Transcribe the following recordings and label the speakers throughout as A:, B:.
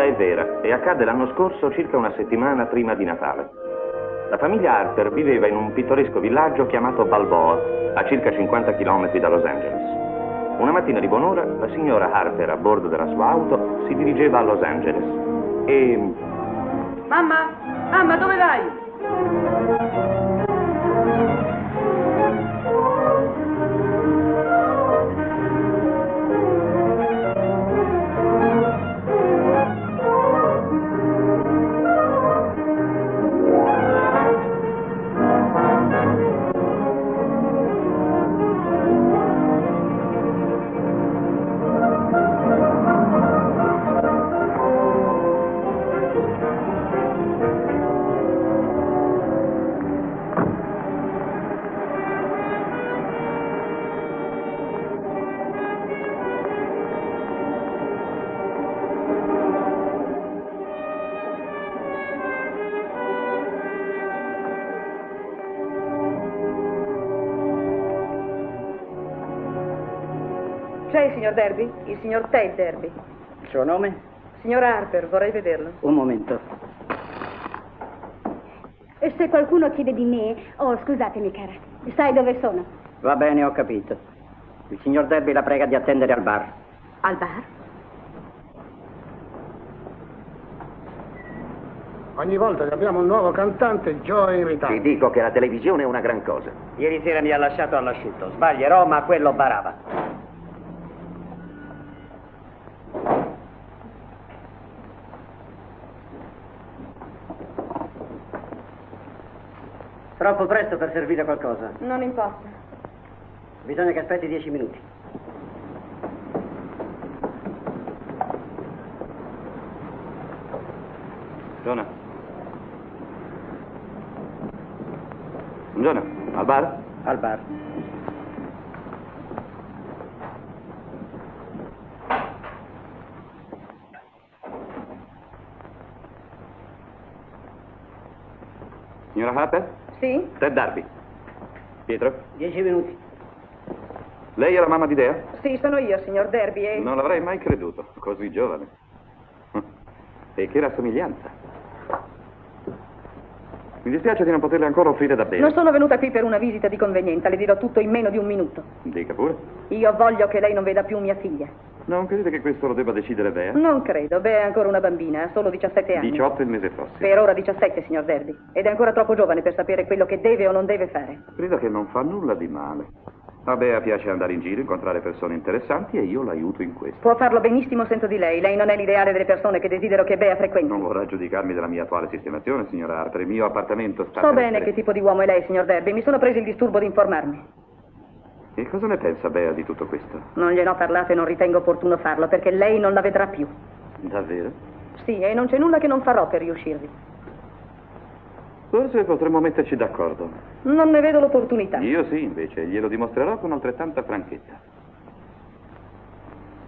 A: Vicenda è vera e accadde l'anno scorso circa una settimana prima di Natale. La famiglia Harper viveva in un pittoresco villaggio chiamato Balboa, a circa 50 km da Los Angeles. Una mattina di buon'ora, la signora Harper, a bordo della sua auto, si dirigeva a Los Angeles e...
B: signor Derby? Il signor Ted Derby.
C: Il suo nome?
B: Signora Harper, vorrei vederlo.
C: Un momento.
D: E se qualcuno chiede di me, oh scusatemi cara, sai dove sono?
C: Va bene, ho capito. Il signor Derby la prega di attendere al bar.
B: Al bar?
E: Ogni volta che abbiamo un nuovo cantante, Joe è in ritardo.
F: Ti dico che la televisione è una gran cosa.
C: Ieri sera mi ha lasciato all'asciutto. Sbaglierò, ma quello barava. Troppo presto per servire qualcosa.
B: Non importa.
C: Bisogna che aspetti dieci minuti.
A: Buongiorno. Buongiorno. Al bar?
C: Al bar.
A: Signora Harper?
B: Sì?
A: Ted Darby. Pietro?
C: Dieci minuti.
A: Lei è la mamma di Dea?
B: Sì, sono io, signor Derby, e...
A: Non l'avrei mai creduto, così giovane. E che rassomiglianza. Mi dispiace di non poterle ancora offrire da bere.
B: Non sono venuta qui per una visita di convenienza, le dirò tutto in meno di un minuto.
A: Dica pure.
B: Io voglio che lei non veda più mia figlia.
A: Non crede che questo lo debba decidere Bea?
B: Non credo, beh, è ancora una bambina, ha solo 17 anni.
A: 18 il mese prossimo.
B: Per ora 17, signor Derby. Ed è ancora troppo giovane per sapere quello che deve o non deve fare.
A: Credo che non fa nulla di male. A Bea piace andare in giro, incontrare persone interessanti e io l'aiuto in questo.
B: Può farlo benissimo senza di lei. Lei non è l'ideale delle persone che desidero che Bea frequenti.
A: Non vorrà giudicarmi della mia attuale sistemazione, signora Harper. Il mio appartamento sta...
B: So bene che tipo di uomo è lei, signor Derby. Mi sono preso il disturbo di informarmi.
A: E cosa ne pensa Bea di tutto questo?
B: Non gliene ho parlato e non ritengo opportuno farlo, perché lei non la vedrà più.
A: Davvero?
B: Sì, e non c'è nulla che non farò per riuscirvi.
A: Forse potremmo metterci d'accordo.
B: Non ne vedo l'opportunità.
A: Io sì, invece, glielo dimostrerò con altrettanta franchezza.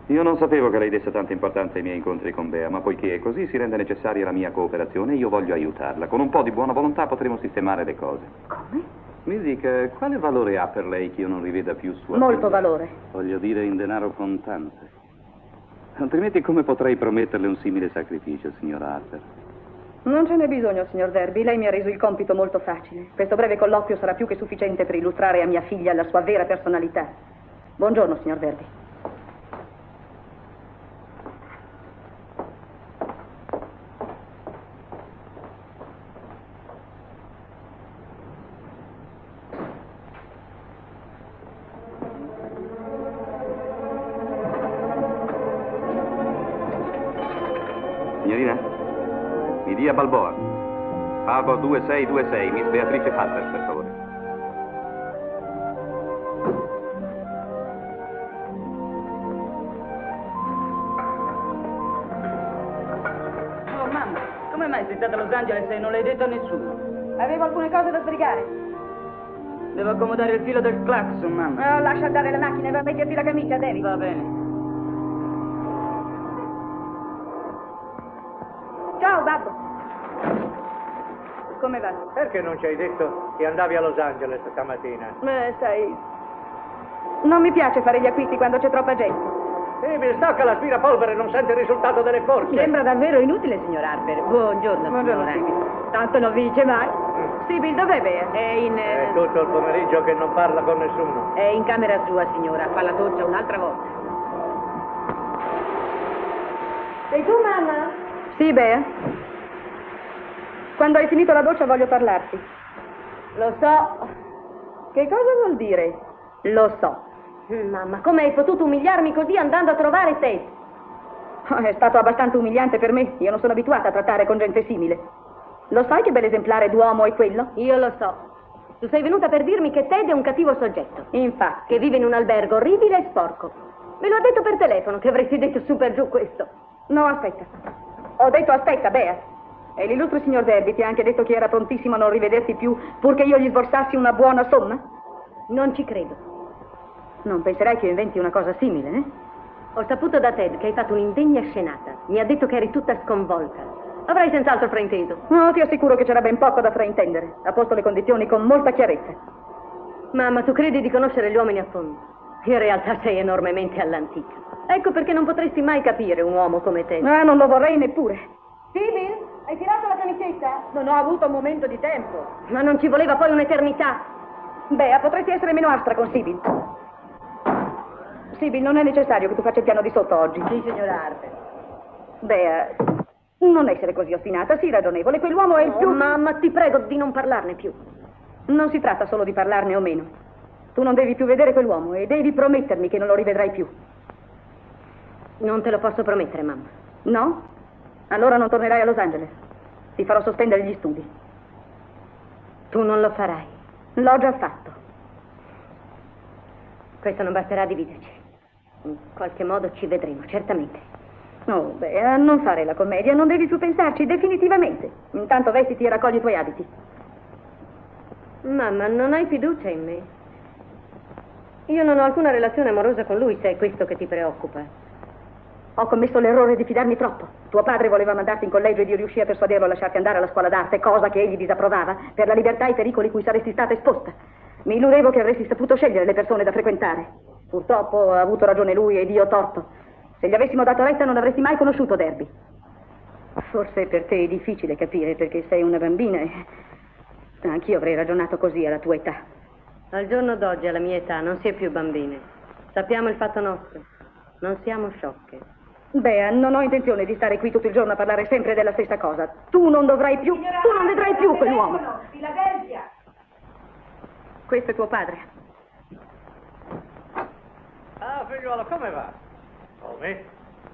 A: Io non sapevo che lei desse tanta importanza ai miei incontri con Bea, ma poiché è così si rende necessaria la mia cooperazione e io voglio aiutarla. Con un po' di buona volontà potremo sistemare le cose.
B: Come?
A: Mi dica, quale valore ha per lei che io non riveda più sua
B: Molto
A: figlia?
B: valore.
A: Voglio dire in denaro contante. Altrimenti come potrei prometterle un simile sacrificio, signora Harper?
B: Non ce n'è bisogno, signor Derby. Lei mi ha reso il compito molto facile. Questo breve colloquio sarà più che sufficiente per illustrare a mia figlia la sua vera personalità. Buongiorno, signor Derby.
A: 2626, Miss Beatrice Harper, per favore.
B: Oh, mamma,
C: Come mai sei stata a Los Angeles e non l'hai detto a nessuno?
B: avevo alcune cose da sbrigare.
C: Devo accomodare il filo del clacson, mamma.
B: Oh, lascia andare la macchina e va a metterti la camicia, Devi.
C: Va bene.
B: Come va?
E: Perché non ci hai detto che andavi a Los Angeles stamattina?
B: Beh, sai... Non mi piace fare gli acquisti quando c'è troppa gente.
G: Sì, mi stacca l'aspirapolvere e non sente il risultato delle forze.
H: Sembra davvero inutile, signor Harper. Buongiorno,
B: Buongiorno,
H: signora.
B: Sibyl.
H: Tanto non vi dice mai.
B: Sibyl, dov'è Bea?
H: È in... eh,
G: È tutto il pomeriggio che non parla con nessuno.
H: È in camera sua, signora. Fa la doccia un'altra volta.
D: Sei tu, mamma?
B: Sì, Bea. Quando hai finito la doccia voglio parlarti.
H: Lo so.
B: Che cosa vuol dire? Lo so.
H: Mm, Mamma, come hai potuto umiliarmi così andando a trovare Ted?
B: Oh, È stato abbastanza umiliante per me. Io non sono abituata a trattare con gente simile. Lo sai che bell'esemplare d'uomo è quello?
H: Io lo so. Tu sei venuta per dirmi che Ted è un cattivo soggetto.
B: Infatti.
H: Che vive in un albergo orribile e sporco. Me lo ha detto per telefono che avresti detto su per giù questo.
B: No, aspetta. Ho detto aspetta, Bea. E l'illustre signor Derby ti ha anche detto che era prontissimo a non rivederti più purché io gli sborsassi una buona somma?
H: Non ci credo.
B: Non penserai che io inventi una cosa simile, eh?
H: Ho saputo da Ted che hai fatto un'indegna scenata. Mi ha detto che eri tutta sconvolta. Avrai senz'altro frainteso.
B: No, ti assicuro che c'era ben poco da fraintendere. Ha posto le condizioni con molta chiarezza.
H: Mamma, tu credi di conoscere gli uomini a fondo. In realtà sei enormemente all'antica. Ecco perché non potresti mai capire un uomo come te.
B: Ah, non lo vorrei neppure.
H: Sibyl, hai tirato la camicetta?
B: Non ho avuto un momento di tempo.
H: Ma non ci voleva poi un'eternità.
B: Bea, potresti essere meno aspra con Sibyl. Sibyl, non è necessario che tu faccia il piano di sotto oggi.
H: Sì, signora Harper.
B: Bea, non essere così ostinata, sii ragionevole. Quell'uomo è il più...
H: Oh, mamma, ti prego di non parlarne più.
B: Non si tratta solo di parlarne o meno. Tu non devi più vedere quell'uomo e devi promettermi che non lo rivedrai più.
H: Non te lo posso promettere, mamma.
B: No? Allora non tornerai a Los Angeles. Ti farò sospendere gli studi.
H: Tu non lo farai.
B: L'ho già fatto.
H: Questo non basterà a dividerci. In qualche modo ci vedremo, certamente.
B: Oh, beh, non fare la commedia, non devi più pensarci, definitivamente. Intanto vestiti e raccogli i tuoi abiti.
H: Mamma, non hai fiducia in me. Io non ho alcuna relazione amorosa con lui, se è questo che ti preoccupa.
B: Ho commesso l'errore di fidarmi troppo. Tuo padre voleva mandarti in collegio ed io riuscii a persuaderlo a lasciarti andare alla scuola d'arte, cosa che egli disapprovava, per la libertà e i pericoli cui saresti stata esposta. Mi illudevo che avresti saputo scegliere le persone da frequentare. Purtroppo ha avuto ragione lui ed io torto. Se gli avessimo dato retta non avresti mai conosciuto Derby. Forse per te è difficile capire perché sei una bambina e anch'io avrei ragionato così alla tua età.
H: Al giorno d'oggi, alla mia età, non si è più bambine. Sappiamo il fatto nostro. Non siamo sciocche.
B: Bea, non ho intenzione di stare qui tutto il giorno a parlare sempre della stessa cosa. Tu non dovrai più, tu non vedrai più quell'uomo.
D: Filadelfia!
B: Questo è tuo padre.
G: Ah, figliuolo, come va? Come?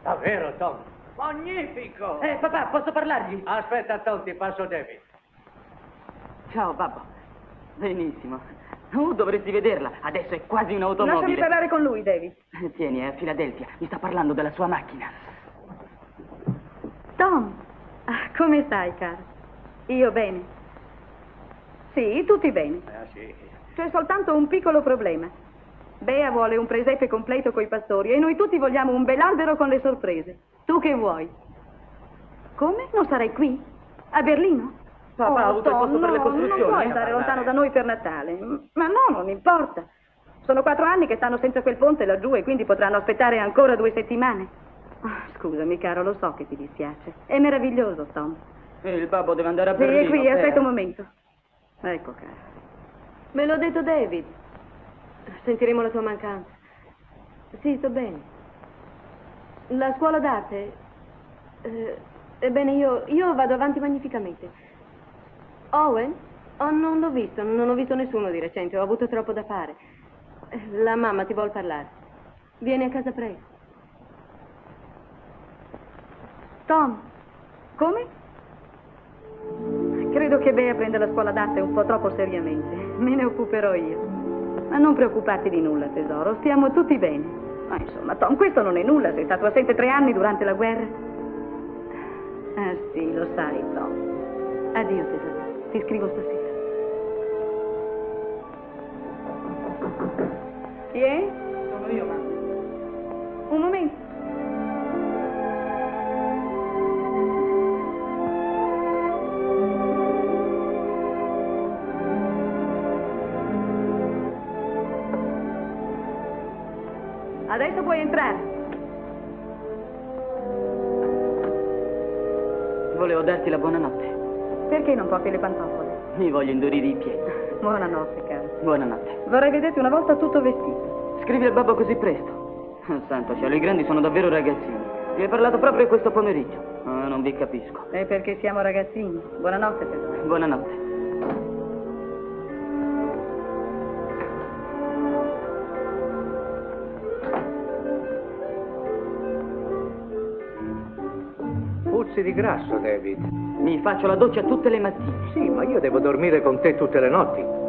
G: Davvero, Tom? Magnifico!
C: Eh, papà, posso parlargli?
G: Aspetta, Tom, ti passo David.
C: Ciao, babbo. Benissimo. Oh, dovresti vederla. Adesso è quasi
B: Lasciami
C: un'automobile.
B: parlare con lui, David.
C: Eh, Tieni, è a Filadelfia. Mi sta parlando della sua macchina.
B: Tom, ah, come stai, caro? Io bene. Sì, tutti bene.
G: Ah, sì.
B: C'è soltanto un piccolo problema. Bea vuole un presepe completo coi pastori e noi tutti vogliamo un bel albero con le sorprese. Tu che vuoi? Come? Non sarai qui? A Berlino?
C: Papà ha avuto il
B: Tom,
C: posto per le
B: no,
C: costruzioni,
B: Non puoi
C: eh?
B: stare lontano da noi per Natale. Ma no, non importa. Sono quattro anni che stanno senza quel ponte laggiù e quindi potranno aspettare ancora due settimane. Ah, scusami, caro, lo so che ti dispiace. È meraviglioso, Tom.
C: E il babbo deve andare a
B: Sì,
C: Berlino.
B: è qui,
C: per-
B: aspetta un momento. Ecco, caro.
H: Me l'ho detto David. Sentiremo la tua mancanza. Sì, sto bene. La scuola d'arte? Eh, ebbene, io, io vado avanti magnificamente. Owen? Oh, non l'ho visto, non ho visto nessuno di recente, ho avuto troppo da fare. La mamma ti vuol parlare. Vieni a casa presto.
B: Tom, come? Credo che Bea prenda la scuola d'arte un po' troppo seriamente. Me ne occuperò io. Ma non preoccuparti di nulla, tesoro, stiamo tutti bene. Ma insomma, Tom, questo non è nulla, sei stato assente tre anni durante la guerra. Ah sì, lo sai, Tom. Addio, tesoro. Ti scrivo stasera. Chi è?
C: Sono io, mamma.
B: Un momento. Adesso puoi entrare.
C: Volevo darti la buonanotte.
B: Perché non porti le pantofole?
C: Mi voglio indurire i piedi.
B: Buonanotte, caro.
C: Buonanotte.
B: Vorrei vederti una volta tutto vestito.
C: Scrivi al babbo così presto. Oh, santo cielo, i grandi sono davvero ragazzini. Mi hai parlato proprio questo pomeriggio. Oh, non vi capisco.
B: È perché siamo ragazzini. Buonanotte, tesoro.
C: Buonanotte.
G: Puzzi di grasso, David.
C: Mi faccio la doccia tutte le mattine.
G: Sì, ma io devo dormire con te tutte le notti.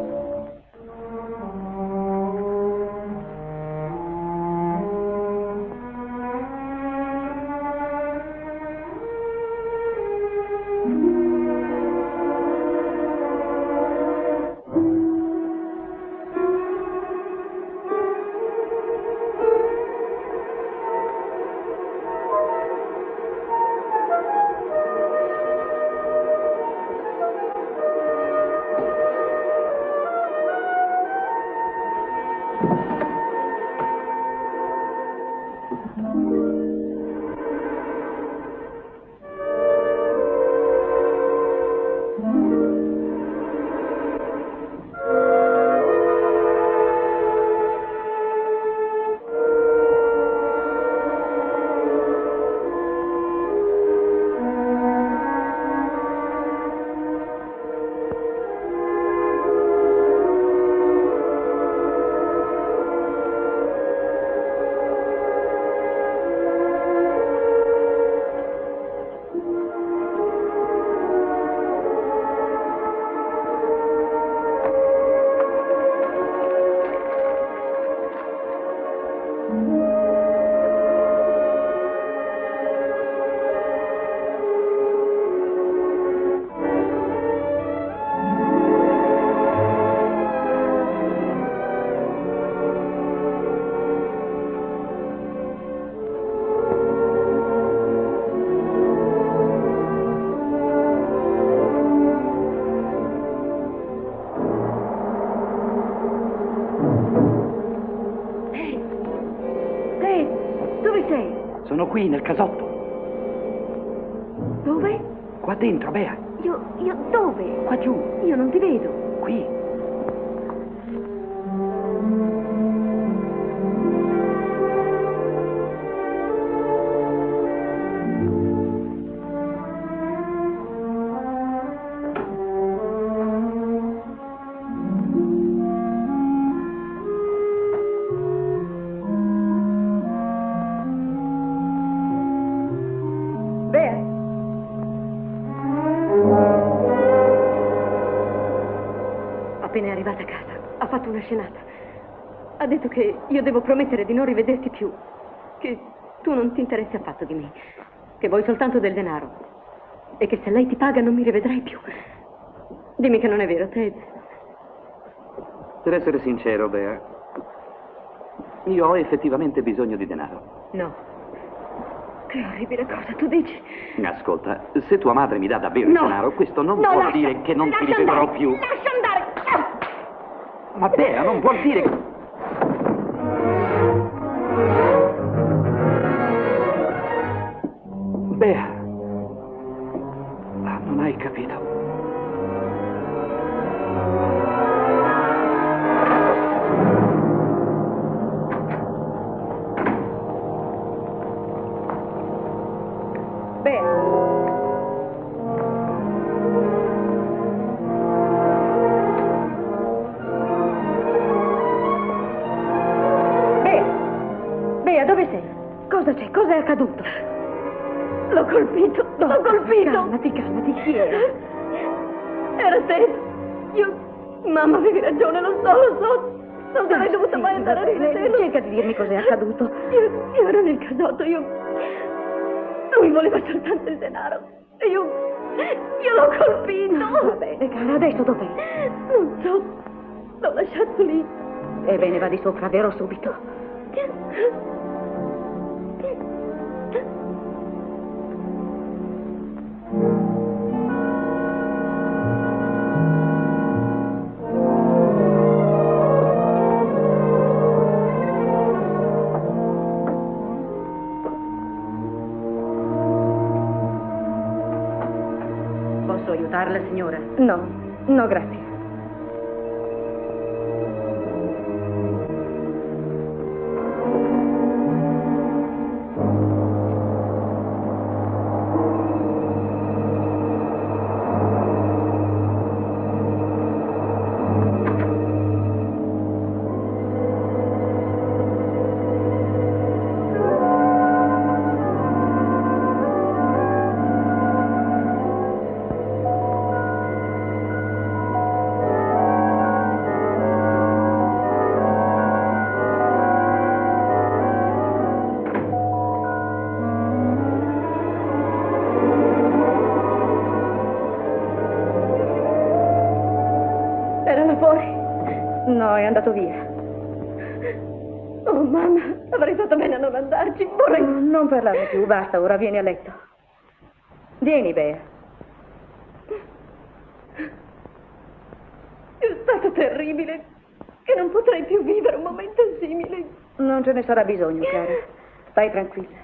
A: Nel casotto.
H: Io devo promettere di non rivederti più. Che tu non ti interessi affatto di me. Che vuoi soltanto del denaro. E che se lei ti paga non mi rivedrai più. Dimmi che non è vero, Ted.
A: Per essere sincero, Bea, io ho effettivamente bisogno di denaro.
H: No. Che orribile cosa tu dici.
A: Ascolta, se tua madre mi dà davvero il
H: No.
A: denaro, questo non
H: No,
A: vuol
H: lascia-
A: dire che non ti rivedrò
H: andare,
A: più.
H: Lascia andare!
A: Ma Bea, non vuol dire che...
H: Io, io ero nel casotto, io... Lui voleva soltanto il denaro. E io... Io l'ho colpito!
B: Va bene, cara, adesso dov'è?
H: Non so, l'ho lasciato lì.
B: Ebbene, va di sopra, vero subito. No, no, basta, ora vieni a letto. Vieni, Bea.
H: È stato terribile. Che non potrei più vivere un momento simile.
B: Non ce ne sarà bisogno, cara. Stai tranquilla.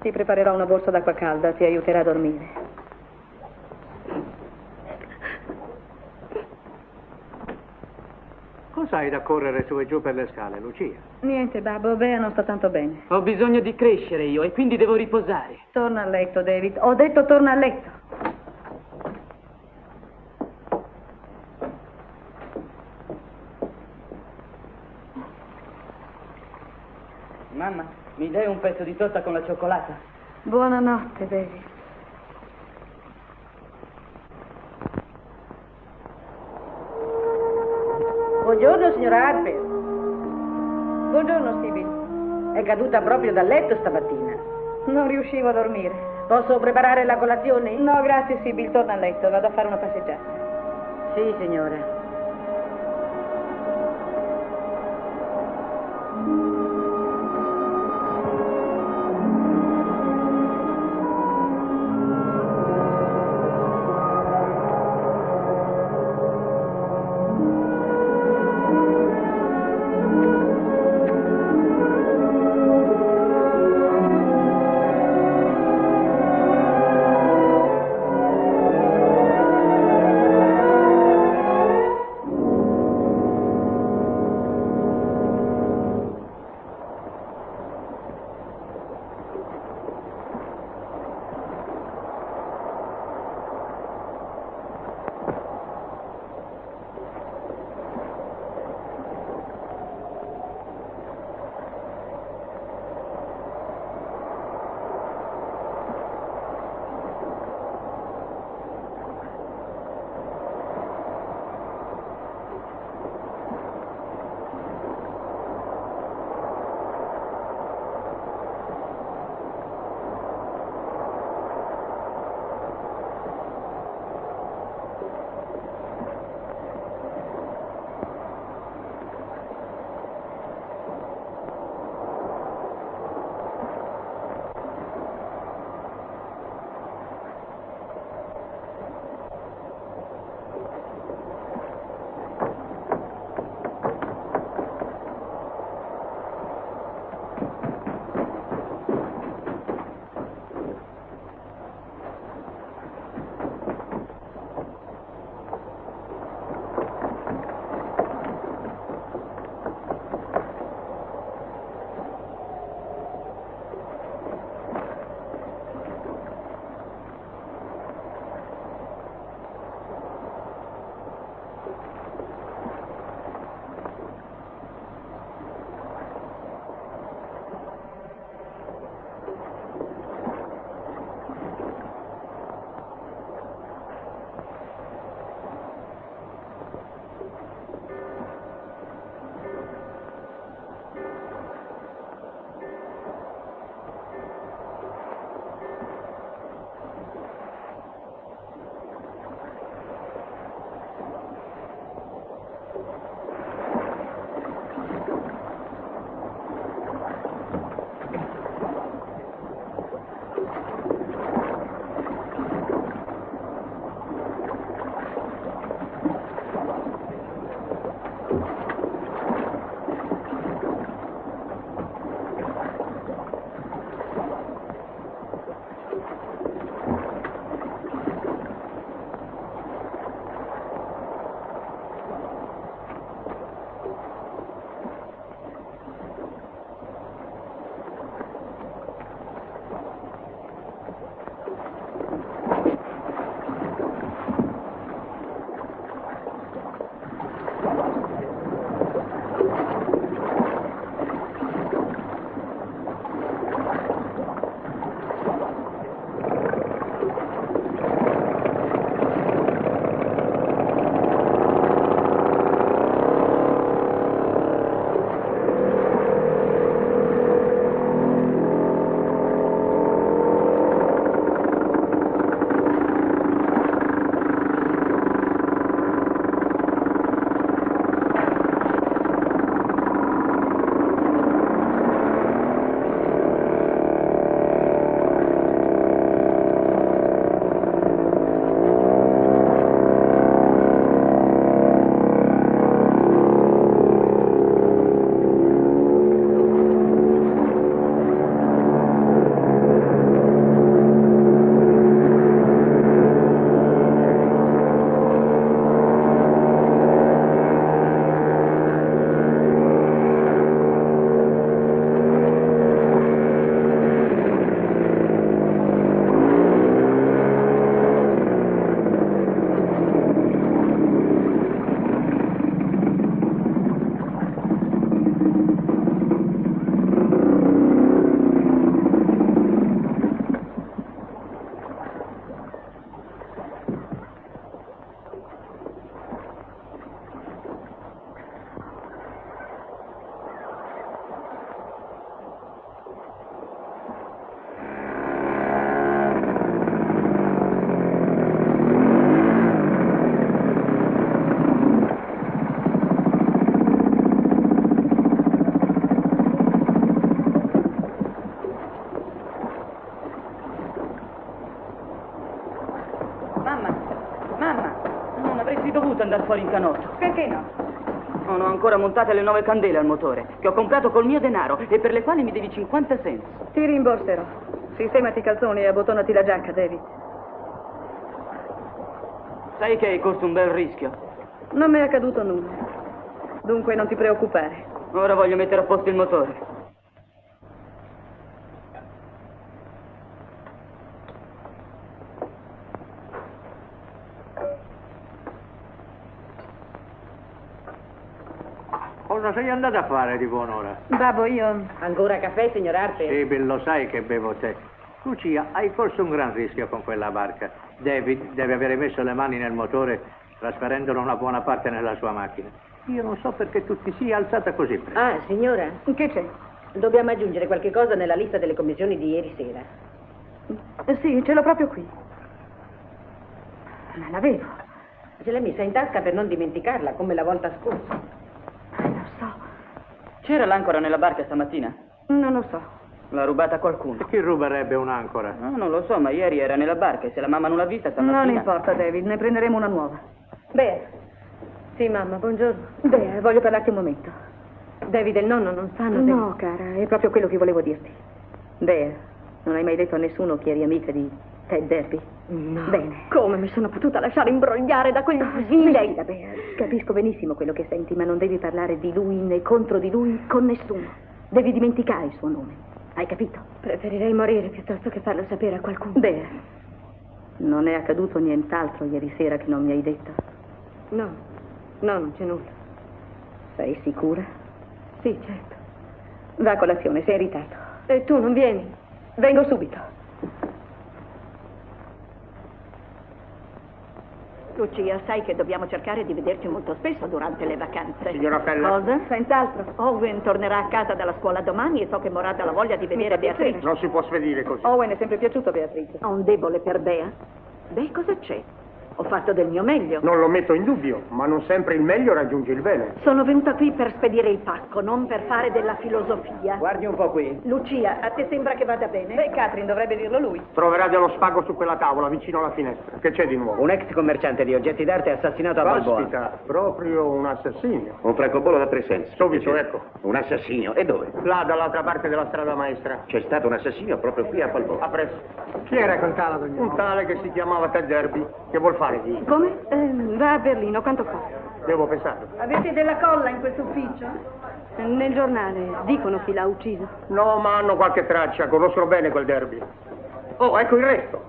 B: Ti preparerò una borsa d'acqua calda, ti aiuterà a dormire.
G: Cos'hai da correre su e giù per le scale, Lucia?
B: Niente, babbo, Bea non sta tanto bene.
C: Ho bisogno di crescere io e quindi devo riposare.
B: Torna a letto, David. Ho detto torna a letto.
C: Mamma, mi dai un pezzo di torta con la cioccolata?
B: Buonanotte, David.
I: Buongiorno, signora Harper.
B: Buongiorno, Sibyl.
I: È caduta proprio dal letto stamattina.
B: Non riuscivo a dormire.
I: Posso preparare la colazione?
B: No, grazie, Sibyl. Torna a letto. Vado a fare una passeggiata.
I: Sì, signora.
C: Montate le nuove candele al motore, che ho comprato col mio denaro e per le quali mi devi 50 cents.
B: Ti rimborserò. Sistemati i calzoni e abbottonati la giacca, David.
C: Sai che hai corso un bel rischio.
B: Non mi è accaduto nulla. Dunque non ti preoccupare.
C: Ora voglio mettere a posto il motore.
G: Cosa sei andata a fare di buon'ora?
B: Babbo, io...
I: Ancora caffè, signor Harper?
G: Sì, lo sai che bevo te. Lucia, hai corso un gran rischio con quella barca. David deve avere messo le mani nel motore, trasferendolo una buona parte nella sua macchina. Io non so perché tu ti sia alzata così presto.
I: Ah, signora,
B: Che c'è?
I: dobbiamo aggiungere qualche cosa nella lista delle commissioni di ieri sera.
B: Sì, ce l'ho proprio qui. Ma l'avevo.
I: Ce l'ha messa in tasca per non dimenticarla, come la volta scorsa.
C: C'era l'ancora nella barca stamattina?
B: Non lo so.
C: L'ha rubata qualcuno.
G: E chi ruberebbe un'ancora?
C: No, non lo so, ma ieri era nella barca e se la mamma non l'ha vista stamattina...
B: Non importa, David, ne prenderemo una nuova.
H: Bea. Sì, mamma, buongiorno.
B: Beh, voglio parlarti un momento.
H: David e il nonno non sanno
B: No, cara, è proprio quello che volevo dirti. Beh, non hai mai detto a nessuno che eri amica di Ted Derby?
H: No.
B: Bene.
H: Come mi sono potuta lasciare imbrogliare da quel
B: Smettila, Bea. Capisco benissimo quello che senti, ma non devi parlare di lui né contro di lui con nessuno. Devi dimenticare il suo nome. Hai capito?
H: Preferirei morire piuttosto che farlo sapere a qualcuno.
B: Bea, non è accaduto nient'altro ieri sera che non mi hai detto.
H: No, no, non c'è nulla.
B: Sei sicura?
H: Sì, certo.
B: Va a colazione, sei in ritardo.
H: E tu non vieni?
B: Vengo subito. Lucia, sai che dobbiamo cercare di vederci molto spesso durante le vacanze.
E: Signora Pella.
B: Cosa? Senz'altro. Owen tornerà a casa dalla scuola domani e so che Morata ha la voglia di vedere Beatrice.
E: Non si può spedire così.
B: Owen è sempre piaciuto a Beatrice. Ho un debole per Bea? Beh, cosa c'è? Ho fatto del mio meglio.
E: Non lo metto in dubbio, ma non sempre il meglio raggiunge il bene.
B: Sono venuta qui per spedire il pacco, non per fare della filosofia.
F: Guardi un po' qui.
B: Lucia, a te sembra che vada bene? Beh, Catherine dovrebbe dirlo lui.
E: Troverà dello spago su quella tavola, vicino alla finestra. Che c'è di nuovo?
F: Un ex commerciante di oggetti d'arte assassinato a Balboa.
E: Caspita, proprio un assassinio.
A: Un francobollo da tre sensi.
E: Subito, ecco.
A: Un assassinio. E dove?
E: Là, dall'altra parte della strada maestra.
A: C'è stato un assassinio proprio qui a Balboa.
E: A presto. Chi era quel tale? Un tale che si chiamava Ted Derby. Che vuol fare?
B: Come? Eh, va a Berlino, quanto fa?
E: Devo pensare.
B: Avete della colla in questo ufficio?
H: Nel giornale dicono chi l'ha ucciso.
E: No, ma hanno qualche traccia. Conoscono bene quel Derby. Oh, ecco il resto.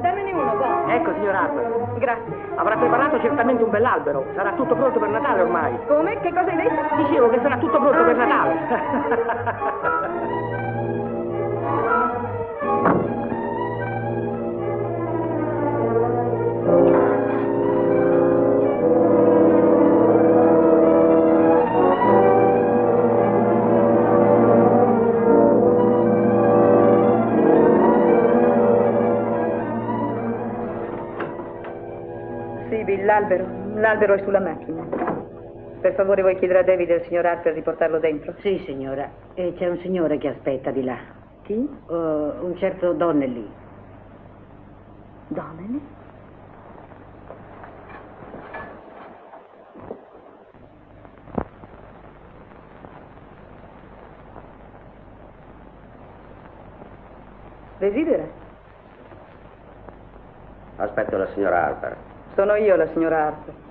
B: Dammene uno, va.
E: Ecco, signor Harper.
B: Grazie.
E: Avrà preparato certamente un bell'albero. Sarà tutto pronto per Natale ormai.
B: Come? Che cosa hai detto?
E: Dicevo che sarà tutto pronto
B: Ah,
E: per
B: sì.
E: Natale.
B: l'albero. L'albero è sulla macchina. Per favore vuoi chiedere a David e al signor Harper di portarlo dentro?
I: Sì, signora. E c'è un signore che aspetta di là.
B: Chi?
I: Uh, un certo Donnelly.
B: Donnelly? Desidera?
A: Aspetto la signora Harper.
B: Sono io la signora Harper.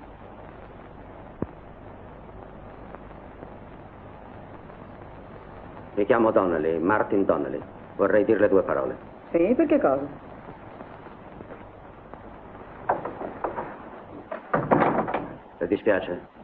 A: Mi chiamo Donnelly, Martin Donnelly. Vorrei dirle due parole.
B: Sì, perché cosa?
A: Le dispiace?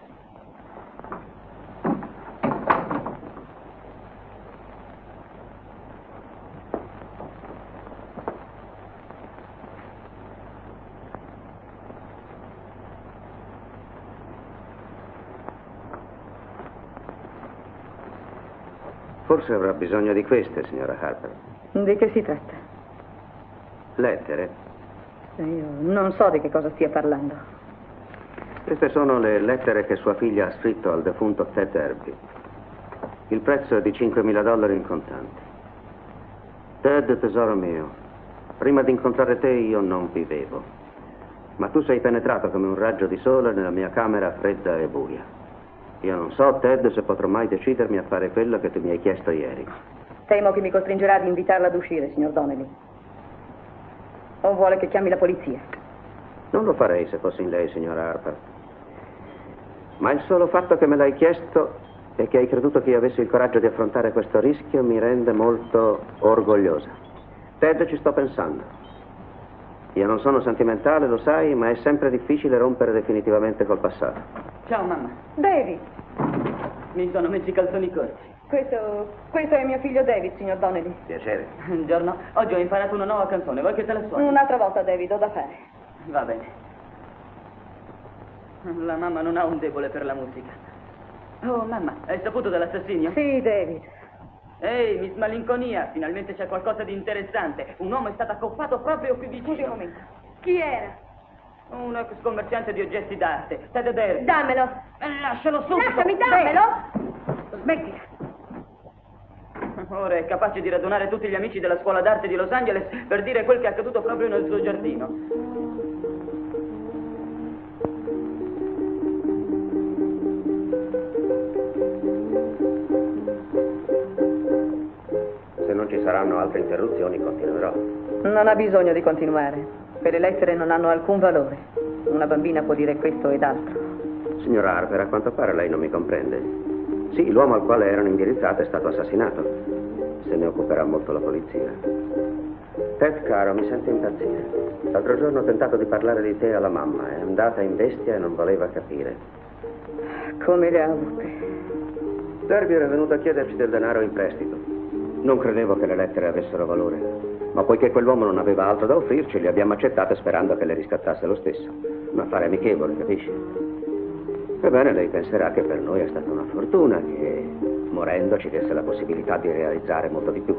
A: Forse avrà bisogno di queste, signora Harper.
B: Di che si tratta?
A: Lettere.
B: Io non so di che cosa stia parlando.
A: Queste sono le lettere che sua figlia ha scritto al defunto Ted Derby. Il prezzo è di 5.000 dollari in contanti. Ted, tesoro mio, prima di incontrare te io non vivevo.
J: Ma tu sei penetrato come un raggio di sole nella mia camera fredda e buia. Io non so, Ted, se potrò mai decidermi a fare quello che tu mi hai chiesto ieri.
B: Temo che mi costringerà ad invitarla ad uscire, signor Donnelly. O vuole che chiami la polizia?
J: Non lo farei se fossi in lei, signora Harper. Ma il solo fatto che me l'hai chiesto e che hai creduto che io avessi il coraggio di affrontare questo rischio mi rende molto orgogliosa. Ted, ci sto pensando. Io non sono sentimentale, lo sai, ma è sempre difficile rompere definitivamente col passato.
C: Ciao mamma.
B: David!
C: Mi sono messi i calzoni corti.
B: Questo, questo è mio figlio David, signor Donnelly.
J: Piacere.
C: Buongiorno. Oggi ho imparato una nuova canzone. Vuoi che te la suoni?
B: Un'altra volta, David, ho da fare.
C: Va bene. La mamma non ha un debole per la musica. Oh, mamma, hai saputo dell'assassinio?
B: Sì, David.
C: Ehi, Miss Malinconia, finalmente c'è qualcosa di interessante. Un uomo è stato accoppato proprio qui vicino.
B: Scusi un momento. Chi era?
C: Un ex commerciante di oggetti d'arte, Ted Derby.
B: Dammelo.
C: Eh, lascialo subito.
B: Lasciami, dammelo. Smettila.
C: Ora è capace di radunare tutti gli amici della scuola d'arte di Los Angeles per dire quel che è accaduto proprio nel suo giardino.
J: Interruzioni, continuerò.
B: Non ha bisogno di continuare. Quelle lettere non hanno alcun valore. Una bambina può dire questo ed altro.
J: Signora Harper, a quanto pare lei non mi comprende. Sì, l'uomo al quale erano indirizzate è stato assassinato. Se ne occuperà molto la polizia. Ted, caro, mi sento impazzire. L'altro giorno ho tentato di parlare di te alla mamma. È andata in bestia e non voleva capire.
B: Come le ha avute?
J: Derby era venuto a chiederci del denaro in prestito. Non credevo che le lettere avessero valore. Ma poiché quell'uomo non aveva altro da offrirci, le abbiamo accettate sperando che le riscattasse lo stesso. Un affare amichevole, capisci? Ebbene, lei penserà che per noi è stata una fortuna, che morendo ci desse la possibilità di realizzare molto di più.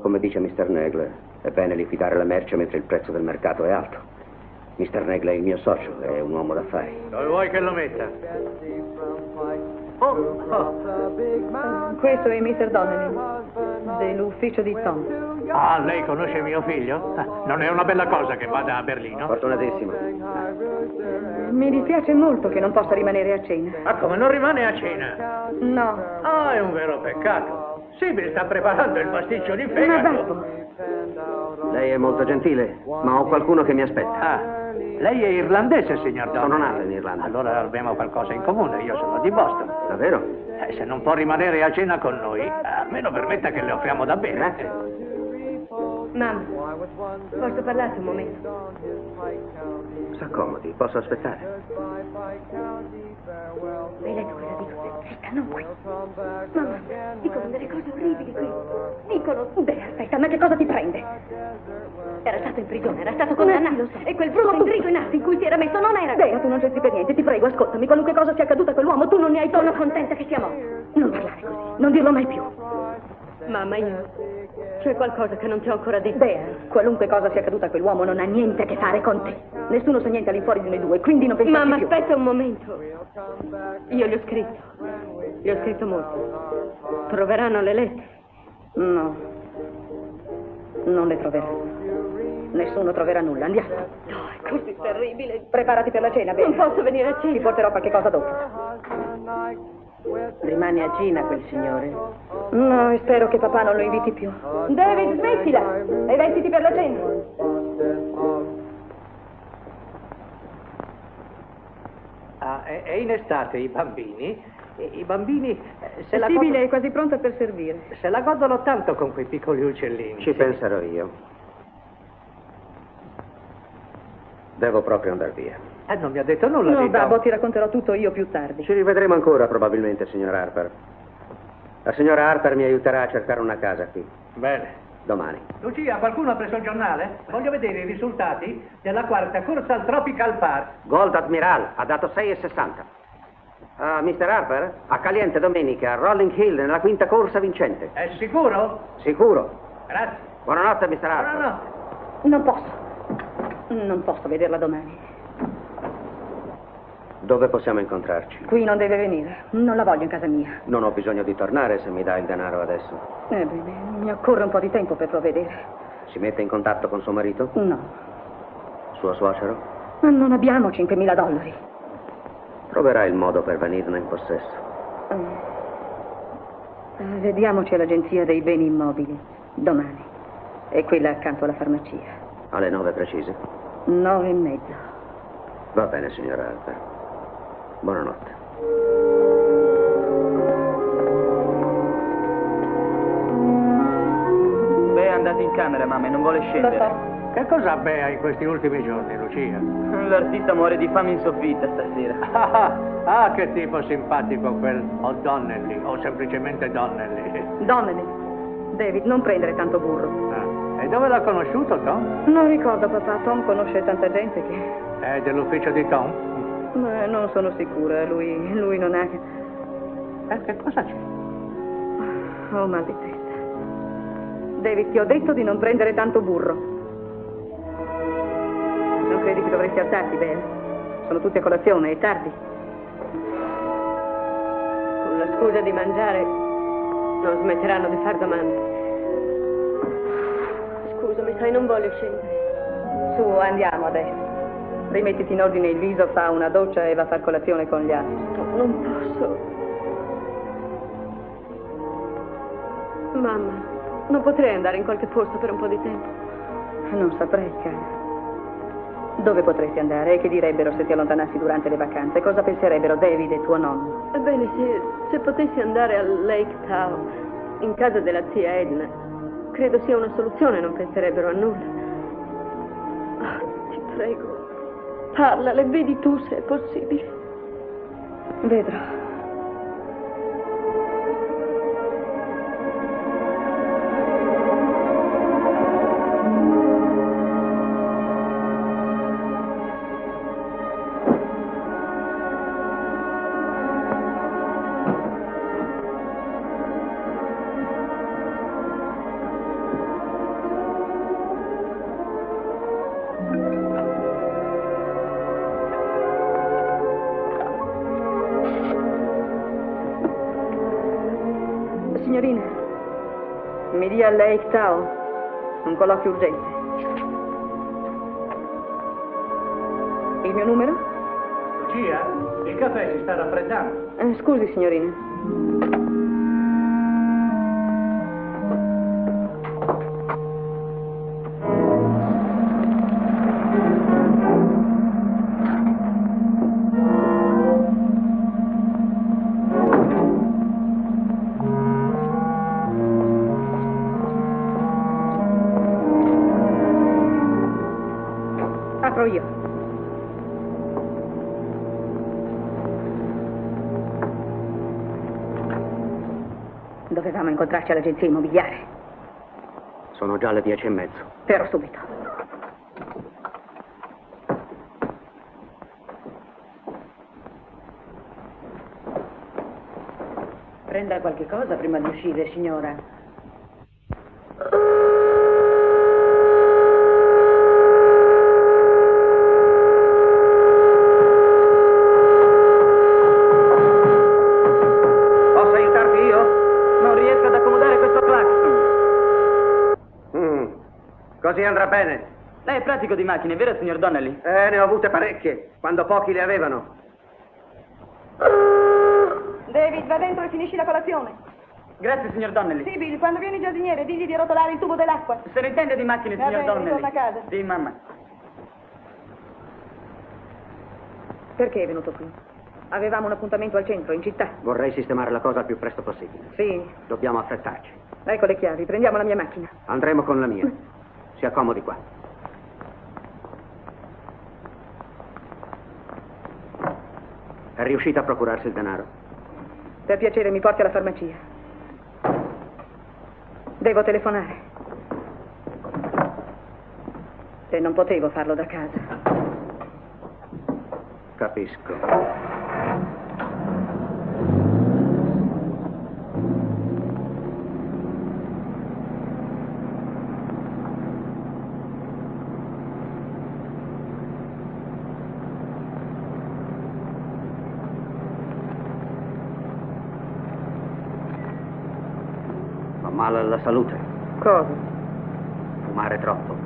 J: Come dice Mr. Negle, è bene liquidare la merce mentre il prezzo del mercato è alto. Mr. Negle è il mio socio, è un uomo d'affari.
G: Dove vuoi che lo metta? Oh, oh.
B: Questo è Mr. Donnelly, dell'ufficio di Tom.
G: Ah, lei conosce mio figlio? Ah, Non è una bella cosa che vada a Berlino?
J: Fortunatissimo.
B: Mi dispiace molto che non possa rimanere a cena.
G: Ah, come non rimane a cena?
B: No.
G: Ah, è un vero peccato. Sibyl sta preparando il pasticcio di
B: Ma
G: fegato.
B: dopo.
J: Lei è molto gentile, ma ho qualcuno che mi aspetta.
G: Ah, lei è irlandese, signor Donnelly?
J: Sono nato in Irlanda.
G: Allora abbiamo qualcosa in comune, io sono di Boston.
J: Davvero?
G: Eh, se non può rimanere a cena con noi, almeno permetta che le offriamo da bere.
J: Grazie.
H: Mamma, posso parlarti un momento?
J: S'accomodi, posso aspettare.
D: Hai letto cosa dicono? Aspetta, non qui. Mamma, dicono delle cose orribili qui. Dicono...
B: Beh, aspetta, ma che cosa ti prende?
D: Era stato in prigione, era stato condannato.
B: So.
D: E quel brutto intrigo in atto in cui si era messo non era...
B: Bea, tu non c'entri per niente, ti prego, ascoltami. Qualunque cosa sia accaduta a quell'uomo, tu non ne hai torno.
D: contenta che sia morto.
B: Non parlare così, non dirlo mai più.
H: Mamma, io... C'è qualcosa che non ti ho ancora detto.
B: Bea, qualunque cosa sia accaduta a quell'uomo non ha niente a che fare con te. Nessuno sa niente all'infuori di noi due, quindi non pensarci
H: Mamma,
B: più.
H: aspetta un momento. Io gli ho scritto. Gli ho scritto molto. Troveranno le lettere.
B: No, non le troveranno. Nessuno troverà nulla, andiamo.
H: No, è così terribile.
B: Preparati per la cena, Bea.
H: Non posso venire a
B: Ti
H: cena.
B: porterò qualche cosa dopo.
I: Rimane a cena quel signore.
B: No, spero che papà non lo inviti più. David, smettila! E vestiti per la cena.
G: Ah, e, in estate i bambini, i, bambini eh, se la,
B: Sibile
G: godono,
B: è quasi pronta per servire.
G: se la godono tanto con quei piccoli uccellini.
J: Ci penserò io. Devo proprio andare via.
G: Eh, non mi ha detto nulla
B: No,
G: di Tom.
B: babbo, ti racconterò tutto io più tardi.
J: Ci rivedremo ancora, probabilmente, signor Harper. La signora Harper mi aiuterà a cercare una casa qui,
G: Bene.
J: domani.
G: Lucia, qualcuno ha preso il giornale? Voglio vedere i risultati della quarta corsa al Tropical Park.
J: Gold Admiral ha dato 6,60. Ah, Mr. Harper, a Caliente domenica, a Rolling Hill, nella quinta corsa vincente.
G: È sicuro?
J: Sicuro.
G: Grazie.
J: Buonanotte, Mr. Harper.
G: Buonanotte.
B: Non posso. Non posso vederla domani.
J: Dove possiamo incontrarci?
B: Qui non deve venire. Non la voglio in casa mia.
J: Non ho bisogno di tornare se mi dà il denaro adesso.
B: Eh, bene, mi occorre un po' di tempo per provvedere.
J: Si mette in contatto con suo marito?
B: No.
J: Suo suocero?
B: Ma non abbiamo 5.000 dollari.
J: Troverai il modo per venirne in possesso.
B: Eh, Vediamoci all'agenzia dei beni immobili domani. È quella accanto alla farmacia.
J: Alle nove precise?
B: Nove e mezzo.
J: Va bene, signora Alper. Buonanotte.
C: Beh, è andato in camera, mamma, e non vuole scendere.
G: Che cosa bea in questi ultimi giorni, Lucia?
C: L'artista muore di fame in soffitta stasera.
G: Ah, ah, che tipo simpatico quel O'Donnelly, o semplicemente Donnelly.
B: Donnelly. David, non prendere tanto burro.
G: Ah, E dove l'ha conosciuto, Tom?
B: Non ricordo, papà. Tom conosce tanta gente che...
G: È dell'ufficio di Tom?
B: Ma non sono sicura. Lui, lui non ha...
G: Eh, che cosa c'è?
B: Oh, mal di testa. David, ti ho detto di non prendere tanto burro. Non credi che dovresti alzarti, Belle? Sono tutti a colazione, è tardi.
H: Con la scusa di mangiare non smetteranno di far domande. Scusami, sai, non voglio scendere.
B: Su, andiamo adesso. Rimettiti in ordine il viso, fa una doccia e va a far colazione con gli altri.
H: No, non posso. Mamma, non potrei andare in qualche posto per un po' di tempo.
B: Non saprei, cara. Dove potresti andare e che direbbero se ti allontanassi durante le vacanze? Cosa penserebbero David e tuo nonno?
H: Ebbene, se, se potessi andare al Lake Tahoe, in casa della zia Edna, credo sia una soluzione, non penserebbero a nulla. Ah, ti prego, parlale, vedi tu se è possibile.
B: Vedrò. A Lake Tahoe un colloquio urgente. Il mio numero?
G: Lucia, il caffè si sta raffreddando.
B: Eh, scusi, signorina. Incontrarci all'agenzia immobiliare.
J: Sono già le dieci e mezzo.
B: Però subito.
I: Prenda qualche cosa prima di uscire, signora.
E: Bene.
C: Lei è pratico di macchine, vero, signor Donnelly?
E: Eh, ne ho avute parecchie, quando pochi le avevano.
B: David, va dentro e finisci la colazione.
C: Grazie, signor Donnelly.
B: Sì, Bill, quando viene il giardiniere, digli di rotolare il tubo dell'acqua.
C: Se ne intende di macchine,
B: Va
C: signor
B: bene,
C: Donnelly?
B: ritorna a casa.
C: Sì, mamma.
B: Perché è venuto qui? Avevamo un appuntamento al centro, in città.
J: Vorrei sistemare la cosa il più presto possibile.
B: Sì,
J: Dobbiamo affrettarci.
B: ecco le chiavi, prendiamo la mia macchina.
J: Andremo con la mia. Si accomodi qua. È riuscita a procurarsi il denaro?
B: Per piacere, mi porti alla farmacia. Devo telefonare. E non potevo farlo da casa.
J: Capisco. male alla salute.
B: Cosa?
J: Fumare troppo.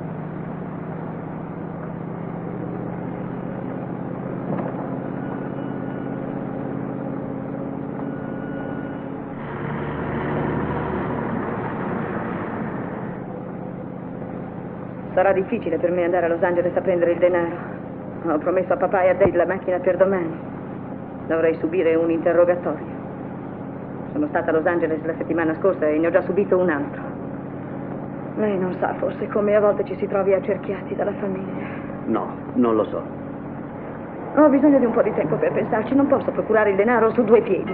B: Sarà difficile per me andare a Los Angeles a prendere il denaro. Ho promesso a papà e a Dave la macchina per domani. Dovrei subire un interrogatorio. Sono stata a Los Angeles la settimana scorsa e ne ho già subito un altro. Lei non sa forse come a volte ci si trovi accerchiati dalla famiglia.
J: No, non lo so.
B: Ho bisogno di un po' di tempo per pensarci. Non posso procurare il denaro su due piedi.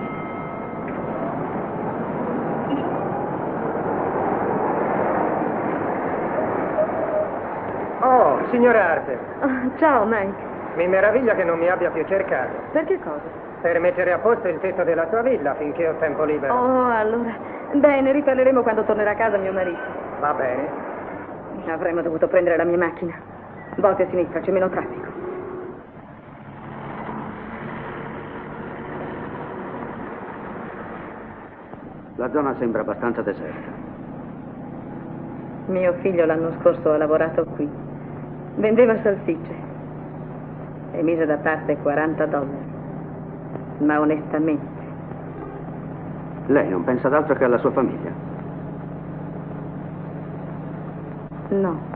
E: Oh, signora Harper,
B: Ah, ciao, Mike.
E: mi meraviglia che non mi abbia più cercato.
B: Per che cosa?
E: Per mettere a posto il tetto della tua villa finché ho tempo libero.
B: Oh, allora. Bene, riparleremo quando tornerà a casa mio marito.
E: Va bene.
B: Avremmo dovuto prendere la mia macchina. Volti a sinistra, c'è meno traffico.
J: La zona sembra abbastanza deserta.
B: Mio figlio l'anno scorso ha lavorato qui. Vendeva salsicce. E mise da parte 40 dollari. Ma onestamente,
J: Lei non pensa ad altro che alla sua famiglia.
B: no.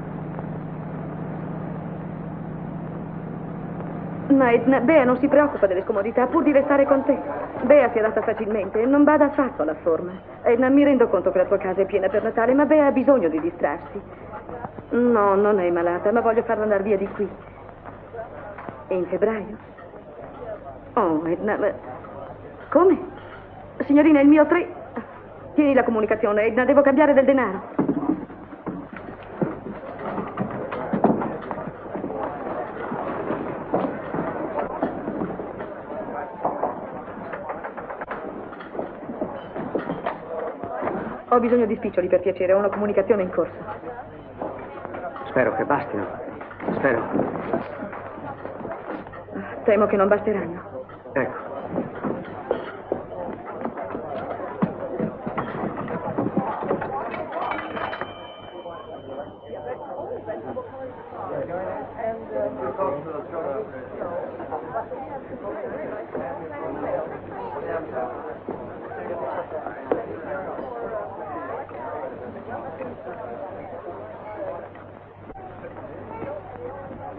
B: Ma Edna, Bea non si preoccupa delle scomodità pur di restare con te. Bea si adatta facilmente e non bada affatto alla forma. Edna, mi rendo conto che la tua casa è piena per Natale, ma Bea ha bisogno di distrarsi. No, non è malata, ma voglio farla andare via di qui. In febbraio? Oh, Edna, ma... Come? Signorina, il mio tre... Tieni la comunicazione, Edna, devo cambiare del denaro. Ho bisogno di spiccioli per piacere, ho una comunicazione in corso.
J: Spero che bastino. Spero.
B: Temo che non basteranno.
J: Ecco.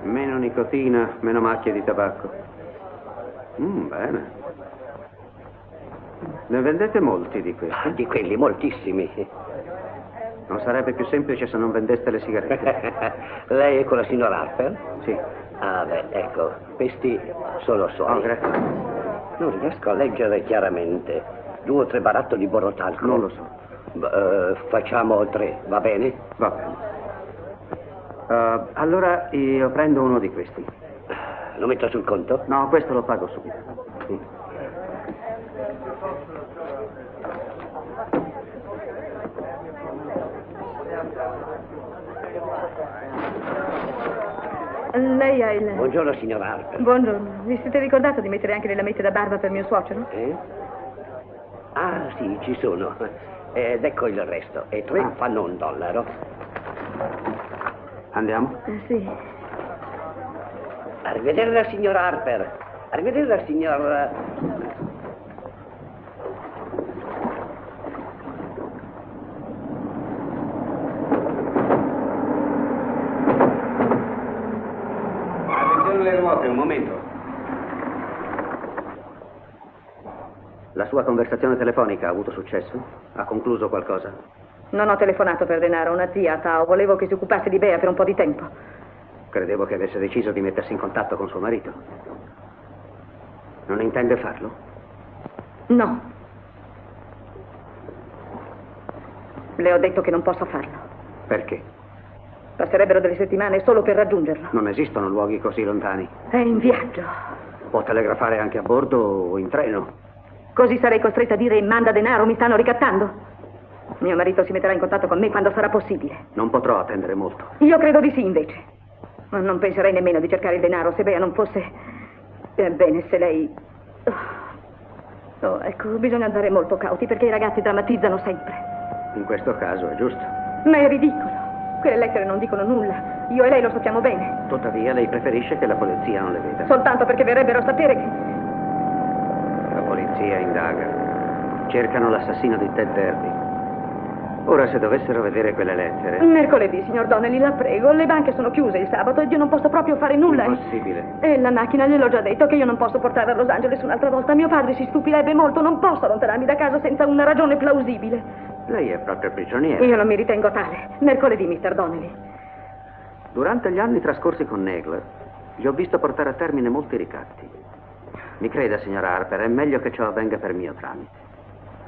J: Meno nicotina, meno macchie di tabacco. Mm, bene. Ne vendete molti di questi?
F: Di quelli, moltissimi.
J: Non sarebbe più semplice se non vendeste le sigarette?
F: Lei è con la signora Harper?
J: Sì.
F: Ah, beh, ecco, questi sono suoi.
J: Oh, grazie.
F: Non riesco a leggere chiaramente. Due o tre barattoli di borotalco.
J: Non lo so.
F: B- eh, facciamo tre, va bene?
J: Va bene. Eh, allora io prendo uno di questi.
F: Lo metto sul conto?
J: No, questo lo pago subito. Sì.
B: Lei ha il...
F: Buongiorno, signora Harper.
B: Buongiorno. Vi siete ricordato di mettere anche le lamette da barba per mio suocero?
F: Eh? Ah, sì, ci sono. Ed ecco il resto. E tre
J: Ah.
F: fanno un dollaro.
J: Andiamo?
B: Eh, sì.
F: Arrivederla, signora Harper. Arrivederla, signor...
J: Attenzione alle ruote, un momento. La sua conversazione telefonica ha avuto successo? Ha concluso qualcosa?
B: Non ho telefonato per denaro, una zia a Tao. Volevo che si occupasse di Bea per un po' di tempo.
J: Credevo che avesse deciso di mettersi in contatto con suo marito. Non intende farlo?
B: No. Le ho detto che non posso farlo.
J: Perché?
B: Passerebbero delle settimane solo per raggiungerlo.
J: Non esistono luoghi così lontani.
B: È in viaggio.
J: Può telegrafare anche a bordo o in treno.
B: Così sarei costretta a dire manda denaro, mi stanno ricattando. Mio marito si metterà in contatto con me quando sarà possibile.
J: Non potrò attendere molto.
B: Io credo di sì, invece. Ma non penserei nemmeno di cercare il denaro se Bea non fosse... Ebbene, se lei... Oh, ecco, bisogna andare molto cauti perché i ragazzi drammatizzano sempre.
J: In questo caso è giusto.
B: Ma è ridicolo. Quelle lettere non dicono nulla. Io e lei lo sappiamo bene.
J: Tuttavia lei preferisce che la polizia non le veda.
B: Soltanto perché verrebbero a sapere che...
J: La polizia indaga. Cercano l'assassino di Ted Derby. Ora, se dovessero vedere quelle lettere...
B: Mercoledì, signor Donnelly, la prego. Le banche sono chiuse il sabato ed io non posso proprio fare nulla.
J: Impossibile.
B: E la macchina gliel'ho già detto che io non posso portare a Los Angeles un'altra volta. Mio padre si stupirebbe molto. Non posso allontanarmi da casa senza una ragione plausibile.
J: Lei è proprio prigioniera.
B: Io non mi ritengo tale. Mercoledì, Mr. Donnelly.
J: Durante gli anni trascorsi con Nagler, gli ho visto portare a termine molti ricatti. Mi creda, signora Harper, è meglio che ciò avvenga per mio tramite.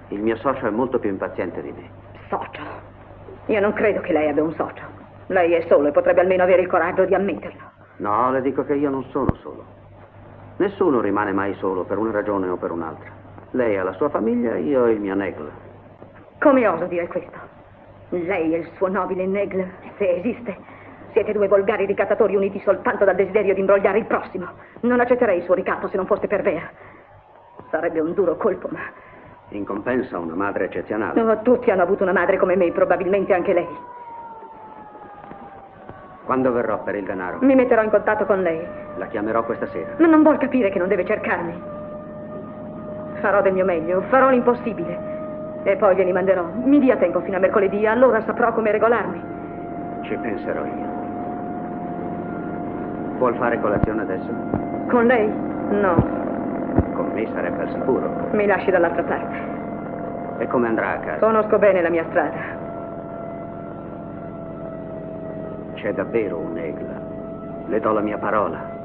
J: Il mio socio è molto più impaziente di me.
B: Socio. Io non credo che lei abbia un socio. Lei è solo e potrebbe almeno avere il coraggio di ammetterlo.
J: No, le dico che io non sono solo. Nessuno rimane mai solo per una ragione o per un'altra. Lei ha la sua famiglia, io ho il mio Nagler.
B: Come oso dire questo? Lei e il suo nobile Negl, se esiste, siete due volgari ricattatori uniti soltanto dal desiderio di imbrogliare il prossimo. Non accetterei il suo ricatto se non fosse per Vera. Sarebbe un duro colpo, ma
J: In compenso, una madre eccezionale.
B: no, tutti hanno avuto una madre come me, probabilmente anche lei.
J: Quando verrò per il denaro,
B: Mi metterò in contatto con lei,
J: la chiamerò questa sera.
B: ma non vuol capire che non deve cercarmi. Farò del mio meglio, farò l'impossibile. E poi glieli manderò. Mi dia tempo fino a mercoledì, allora saprò come regolarmi.
J: Ci penserò io. Vuol fare colazione adesso?
B: Con lei? No,
J: Con me sarebbe al sicuro.
B: mi lasci dall'altra parte.
J: E come andrà a casa?
B: Conosco bene la mia strada.
J: C'è davvero un Egla. Le do la mia parola.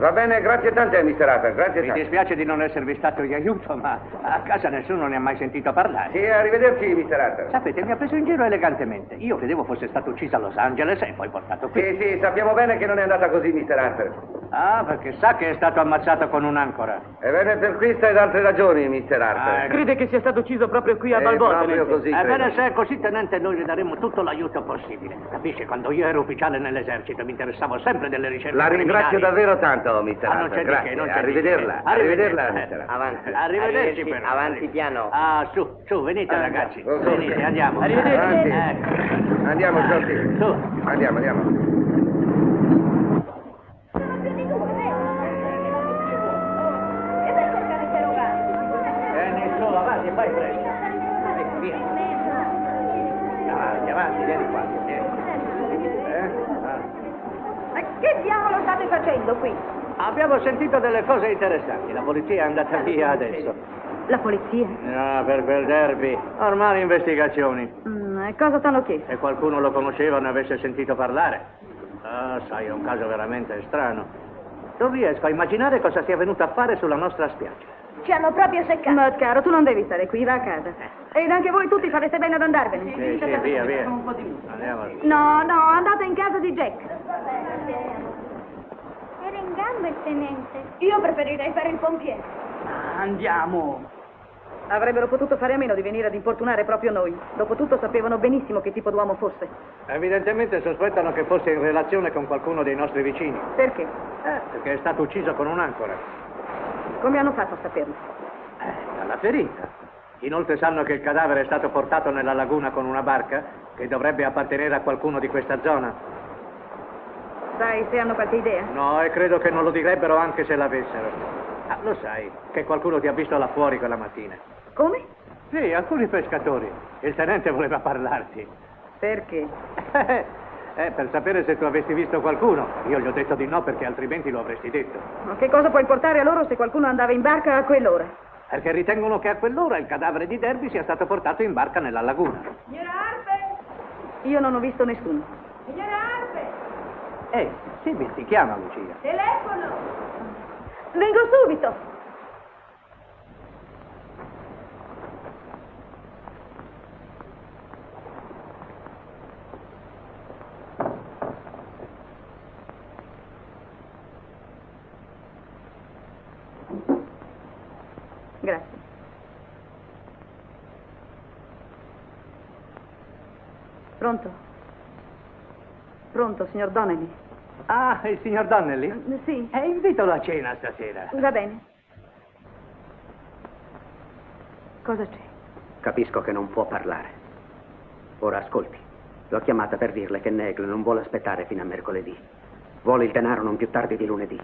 E: Va bene, grazie tante, Mr. Harper, grazie
G: Mi
E: tante.
G: dispiace di non esservi stato di aiuto, ma a casa nessuno ne ha mai sentito parlare.
E: Sì, arrivederci, Mr. Harper.
G: Sapete, mi ha preso in giro elegantemente. Io credevo fosse stato ucciso a Los Angeles e poi portato qui.
E: Sì, sì, sappiamo bene che non è andata così, Mr. Harper.
G: Ah, perché sa che è stato ammazzato con un'ancora.
E: E venne per questa ed altre ragioni, Mr. Harper.
G: Ah, ecco.
C: Crede che sia stato ucciso proprio qui a
E: È
C: Balboa,
E: proprio
C: tenente?
E: così,
G: Ebbene,
E: credo.
G: se è così, tenente, noi le daremo tutto l'aiuto possibile. Capisce, quando io ero ufficiale nell'esercito mi interessavo sempre delle ricerche
E: La ringrazio
G: criminali.
E: davvero tanto, Mr.
G: Ah, non
E: Harper.
G: c'è di
E: Grazie.
G: che, non c'è di
E: Arrivederla.
G: che.
E: Arrivederla,
G: Arrivederci.
E: Mr. Harper.
F: Avanti.
G: Arrivederci, però.
F: Avanti piano.
G: Ah, su, su, venite ragazzi.
E: Su, su.
G: Venite, andiamo.
E: Arrivederci.
G: Ecco.
E: Andiamo, Giorgi.
G: Su.
E: Andiamo, andiamo.
G: Vieni su, avanti, fai presto. Sì, via. Avanti, vieni qua. Vieni. Eh? Ah.
B: Ma che diavolo state facendo qui?
G: Abbiamo sentito delle cose interessanti. La polizia è andata via adesso.
B: La polizia?
G: No, per quel derby. Normali investigazioni.
B: Mm, e cosa ti hanno chiesto?
G: Se qualcuno lo conosceva o ne avesse sentito parlare. Ah, sai, è un caso veramente strano. Non riesco a immaginare cosa sia venuto a fare sulla nostra spiaggia.
D: Ci hanno proprio seccato.
B: Ma caro, tu non devi stare qui, va a casa. Ed anche voi tutti fareste bene ad andarvene.
G: Sì, sì, via, via. Andiamo.
B: No, no, andate in casa di Jack.
D: Era in gamba il tenente. Io preferirei fare il pompiere.
C: Andiamo.
B: Avrebbero potuto fare a meno di venire ad importunare proprio noi. Dopotutto sapevano benissimo che tipo d'uomo fosse.
G: Evidentemente sospettano che fosse in relazione con qualcuno dei nostri vicini.
B: Perché?
G: Eh, perché è stato ucciso con un'ancora.
B: Come hanno fatto a saperlo?
G: Eh, dalla ferita. Inoltre sanno che il cadavere è stato portato nella laguna con una barca che dovrebbe appartenere a qualcuno di questa zona.
B: Sai se hanno qualche idea?
G: No, e credo che non lo direbbero anche se l'avessero. Ah, lo sai, che qualcuno ti ha visto là fuori quella mattina.
B: Come?
G: Sì, alcuni pescatori. Il tenente voleva parlarti.
B: Perché?
G: Eh, per sapere se tu avessi visto qualcuno. Io gli ho detto di no perché altrimenti lo avresti detto.
B: Ma che cosa può importare a loro se qualcuno andava in barca a quell'ora?
G: Perché ritengono che a quell'ora il cadavere di Derby sia stato portato in barca nella laguna.
D: Signora Harper!
B: Io non ho visto nessuno.
D: Signora Harper!
G: Ehi, Sibyl ti chiama Lucia.
D: Telefono!
B: Vengo subito. Grazie. Pronto? Pronto, signor Donnelly?
G: Ah, il signor Donnelly?
B: Eh, Sì,
G: Eh, invitalo a cena stasera.
B: va bene. Cosa c'è?
J: Capisco che non può parlare. Ora ascolti. L'ho chiamata per dirle che Negle non vuole aspettare fino a mercoledì. Vuole il denaro non più tardi di lunedì.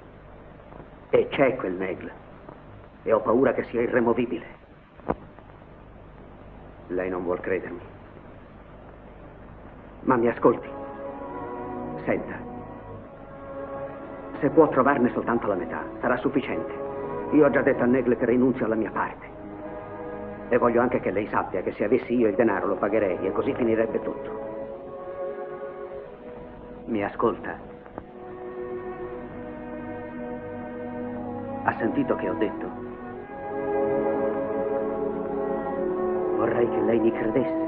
J: E c'è quel Negle. e ho paura che sia irremovibile. Lei non vuol credermi. Ma mi ascolti. Senta. Se può trovarne soltanto la metà, sarà sufficiente. Io ho già detto a Negle che rinunzio alla mia parte. E voglio anche che lei sappia che se avessi io il denaro lo pagherei e così finirebbe tutto. Mi ascolta? Ha sentito che ho detto? Vorrei che lei mi credesse.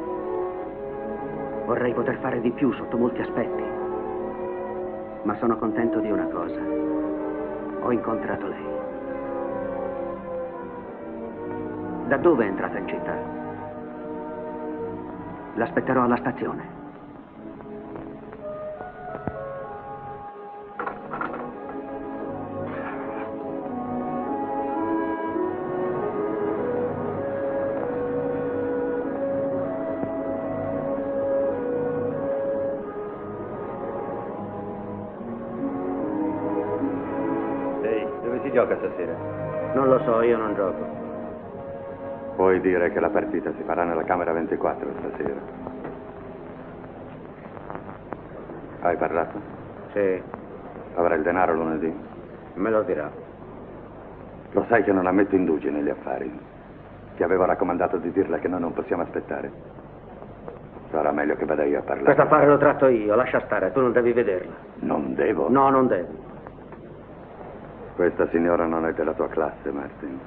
J: Vorrei poter fare di più sotto molti aspetti. Ma sono contento di una cosa. Ho incontrato lei. Da dove è entrata in città? L'aspetterò alla stazione.
A: Dire che la partita si farà nella Camera 24 stasera. Hai parlato?
J: Sì,
A: Avrà il denaro lunedì?
J: me lo dirà.
A: Lo sai che non la metto in duce negli affari. Ti avevo raccomandato di dirle che noi non possiamo aspettare. Sarà meglio che vada io a parlare.
J: Questo affare lo tratto io, lascia stare, tu non devi vederla.
A: Non devo?
J: No, non devi.
A: Questa signora non è della tua classe, Martin.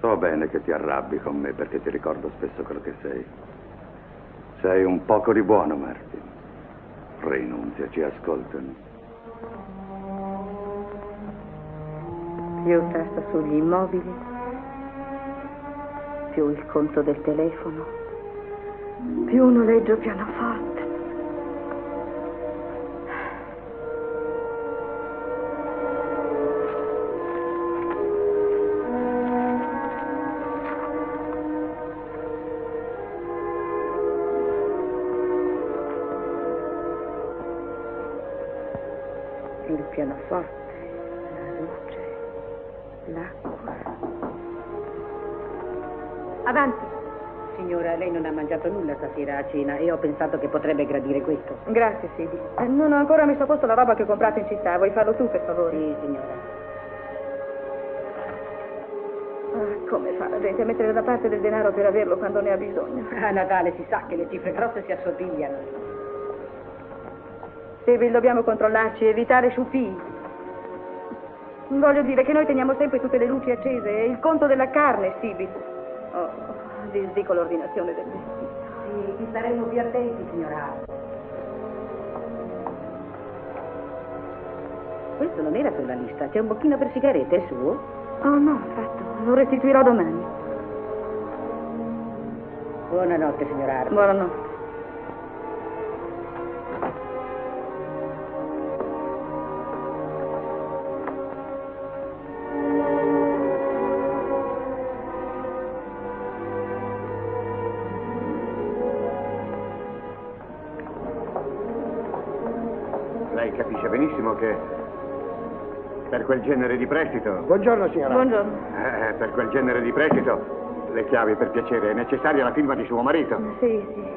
A: So bene che ti arrabbi con me perché ti ricordo spesso quello che sei. Sei un poco di buono, Martin. Rinunzia, ci ascoltano.
B: Più tassa sugli immobili, più il conto del telefono, più noleggio pianoforte. Pianoforte, la luce, l'acqua.
I: Avanti. Signora, lei non ha mangiato nulla stasera a cena e ho pensato che potrebbe gradire questo.
B: Grazie, Sidi. Eh, non ho ancora messo a posto la roba che ho comprato in città. Vuoi farlo tu, per favore?
I: Sì, signora.
B: Ah, come fa la gente a mettere da parte del denaro per averlo quando ne ha bisogno?
I: A Natale si sa che le cifre grosse si assomigliano.
B: Sibyl, dobbiamo controllarci, evitare sciupì. Voglio dire che noi teniamo sempre tutte le luci accese e il conto della carne, Sibyl. Oh, disdico l'ordinazione del vestito.
I: Sì, ci staremo più attenti, signora. Questo non era sulla lista. C'è un bocchino per sigarette, è suo?
B: Oh no, affatto. Lo restituirò domani.
I: Buonanotte, signora.
B: Buonanotte.
E: Quel genere di prestito,
K: Buongiorno signora.
B: Buongiorno.
E: eh, per quel genere di prestito, le chiavi per piacere, è necessaria la firma di suo marito.
B: Sì, sì.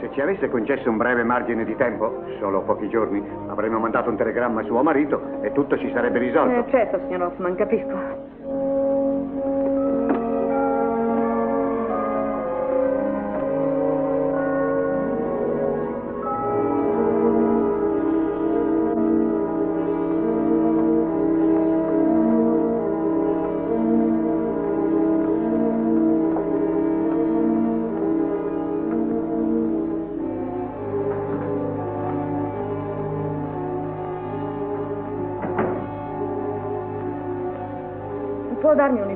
E: Se ci avesse concesso un breve margine di tempo, solo pochi giorni, avremmo mandato un telegramma a suo marito e tutto si sarebbe risolto.
B: Eh, certo, signor Hoffman, capisco.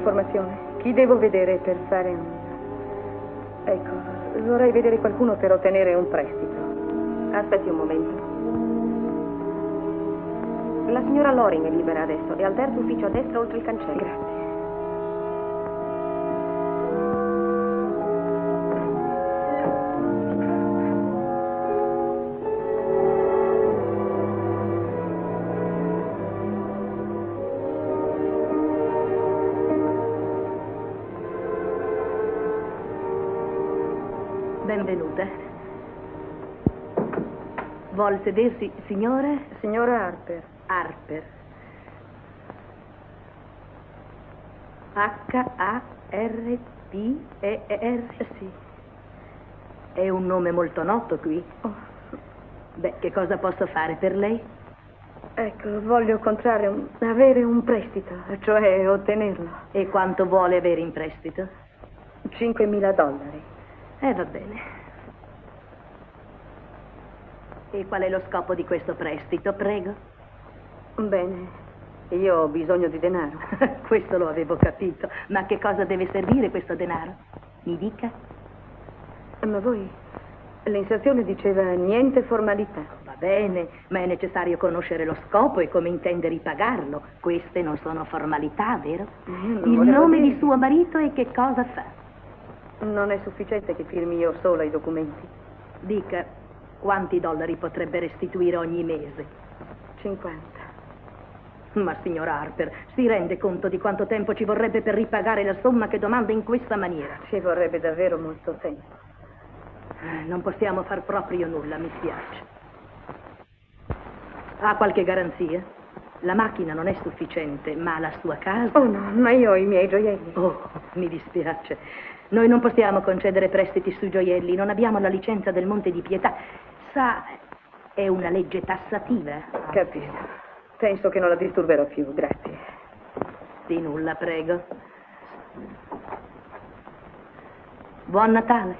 B: Un'informazione? Chi devo vedere per fare un... Ecco, vorrei vedere qualcuno per ottenere un prestito.
H: Aspetti un momento. La signora Loring è libera adesso, è al terzo ufficio a destra oltre il cancello.
B: Grazie.
K: Vuol sedersi, signore?
B: Signora Harper.
K: Harper. H-A-R-P-E-R?
B: Sì.
K: È un nome molto noto qui.
B: Oh.
K: Beh, che cosa posso fare per lei?
B: Ecco, voglio comprare un, avere un prestito, cioè ottenerlo.
K: E quanto vuole avere in prestito?
B: 5.000 dollari.
K: Eh, va bene. E qual è lo scopo di questo prestito, prego?
B: Bene, io ho bisogno di denaro.
K: questo lo avevo capito. Ma a che cosa deve servire questo denaro? Mi dica.
B: Ma voi, l'inserzione diceva niente formalità.
K: Va bene, ma è necessario conoscere lo scopo e come intende ripagarlo. Queste non sono formalità, vero?
B: non
K: Il nome
B: dire-
K: di suo marito e che cosa fa?
B: Non è sufficiente che firmi io sola i documenti.
K: Dica, quanti dollari potrebbe restituire ogni mese?
B: 50.
K: Ma signor Harper, si rende conto di quanto tempo ci vorrebbe per ripagare la somma che domanda in questa maniera?
B: Ci vorrebbe davvero molto tempo.
K: Eh, Non possiamo far proprio nulla, mi spiace. Ha qualche garanzia? La macchina non è sufficiente, ma la sua casa?
B: Oh no, ma io ho i miei gioielli.
K: Oh, mi dispiace. Noi non possiamo concedere prestiti sui gioielli, non abbiamo la licenza del Monte di Pietà. Sa, è una legge tassativa.
B: Capisco. Penso che non la disturberò più, grazie.
K: Di nulla, prego. Buon Natale.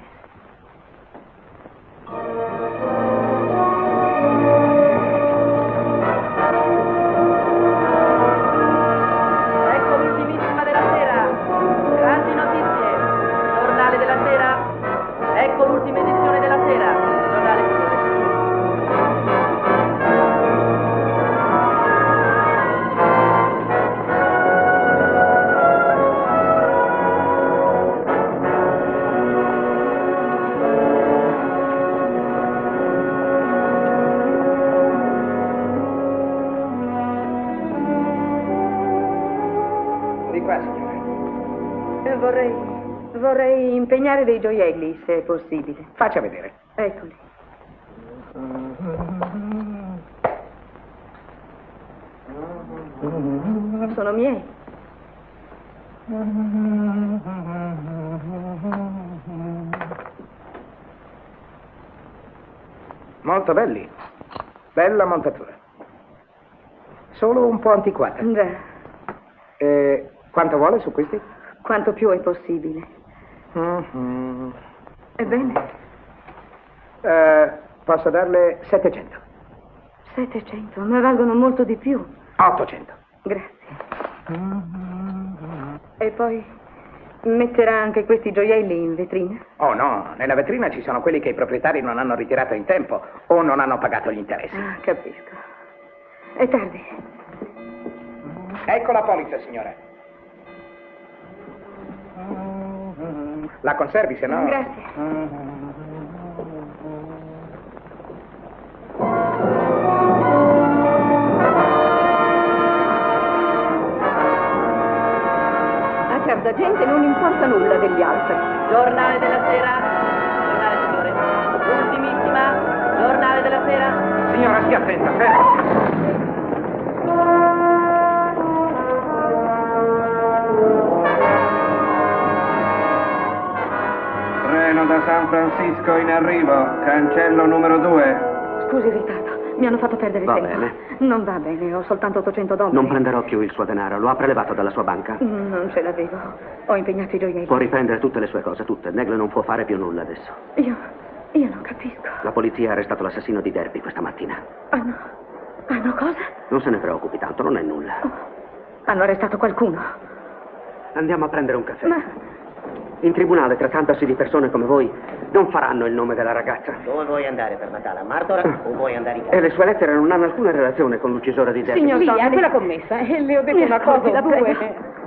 B: Impegnare dei gioielli, se è possibile.
L: Faccia vedere.
B: Eccoli. Sono miei.
L: Molto belli. Bella montatura. Solo un po' antiquata.
B: Già,
L: Eh, quanto vuole su questi?
B: quanto più è possibile.
L: Mhm.
B: Ebbene,
L: Eh, posso darle 700.
B: 700, ma valgono molto di più.
L: 800.
B: Grazie. E poi metterà anche questi gioielli in vetrina?
L: Oh no, nella vetrina ci sono quelli che i proprietari non hanno ritirato in tempo o non hanno pagato gli interessi.
B: Ah, capisco. È tardi.
L: Ecco la polizza, signore. La conservi, se no...
B: Grazie. A certa gente non importa nulla degli altri.
K: Giornale della sera. Giornale, signore. Ultimissima. Giornale della sera.
L: Signora, stia attenta, fermo.
M: Da San Francisco in arrivo, cancello numero 2.
B: Scusi il ritardo, mi hanno fatto perdere
J: Va
B: tempo.
J: bene.
B: Non va bene, ho soltanto 800 dollari.
J: Non prenderò più il suo denaro, lo ha prelevato dalla sua banca.
B: Mm, Non ce l'avevo. Ho impegnato i gioielli.
J: Può riprendere tutte le sue cose, tutte. Negle non può fare più nulla adesso.
B: Io, io non capisco.
J: La polizia ha arrestato l'assassino di Derby questa mattina.
B: Hanno, hanno cosa?
J: Non se ne preoccupi tanto, non è nulla.
B: Hanno arrestato qualcuno.
J: Andiamo a prendere un caffè.
B: Ma
J: In tribunale, trattandosi di persone come voi, non faranno il nome della ragazza.
F: Dove vuoi andare per Natale? A Martora o vuoi andare in casa?
J: E le sue lettere non hanno alcuna relazione con l'uccisore di Derby.
B: Signor Tony,
I: quella commessa, e le ho detto
B: Mi
I: una cosa o due.
B: prego.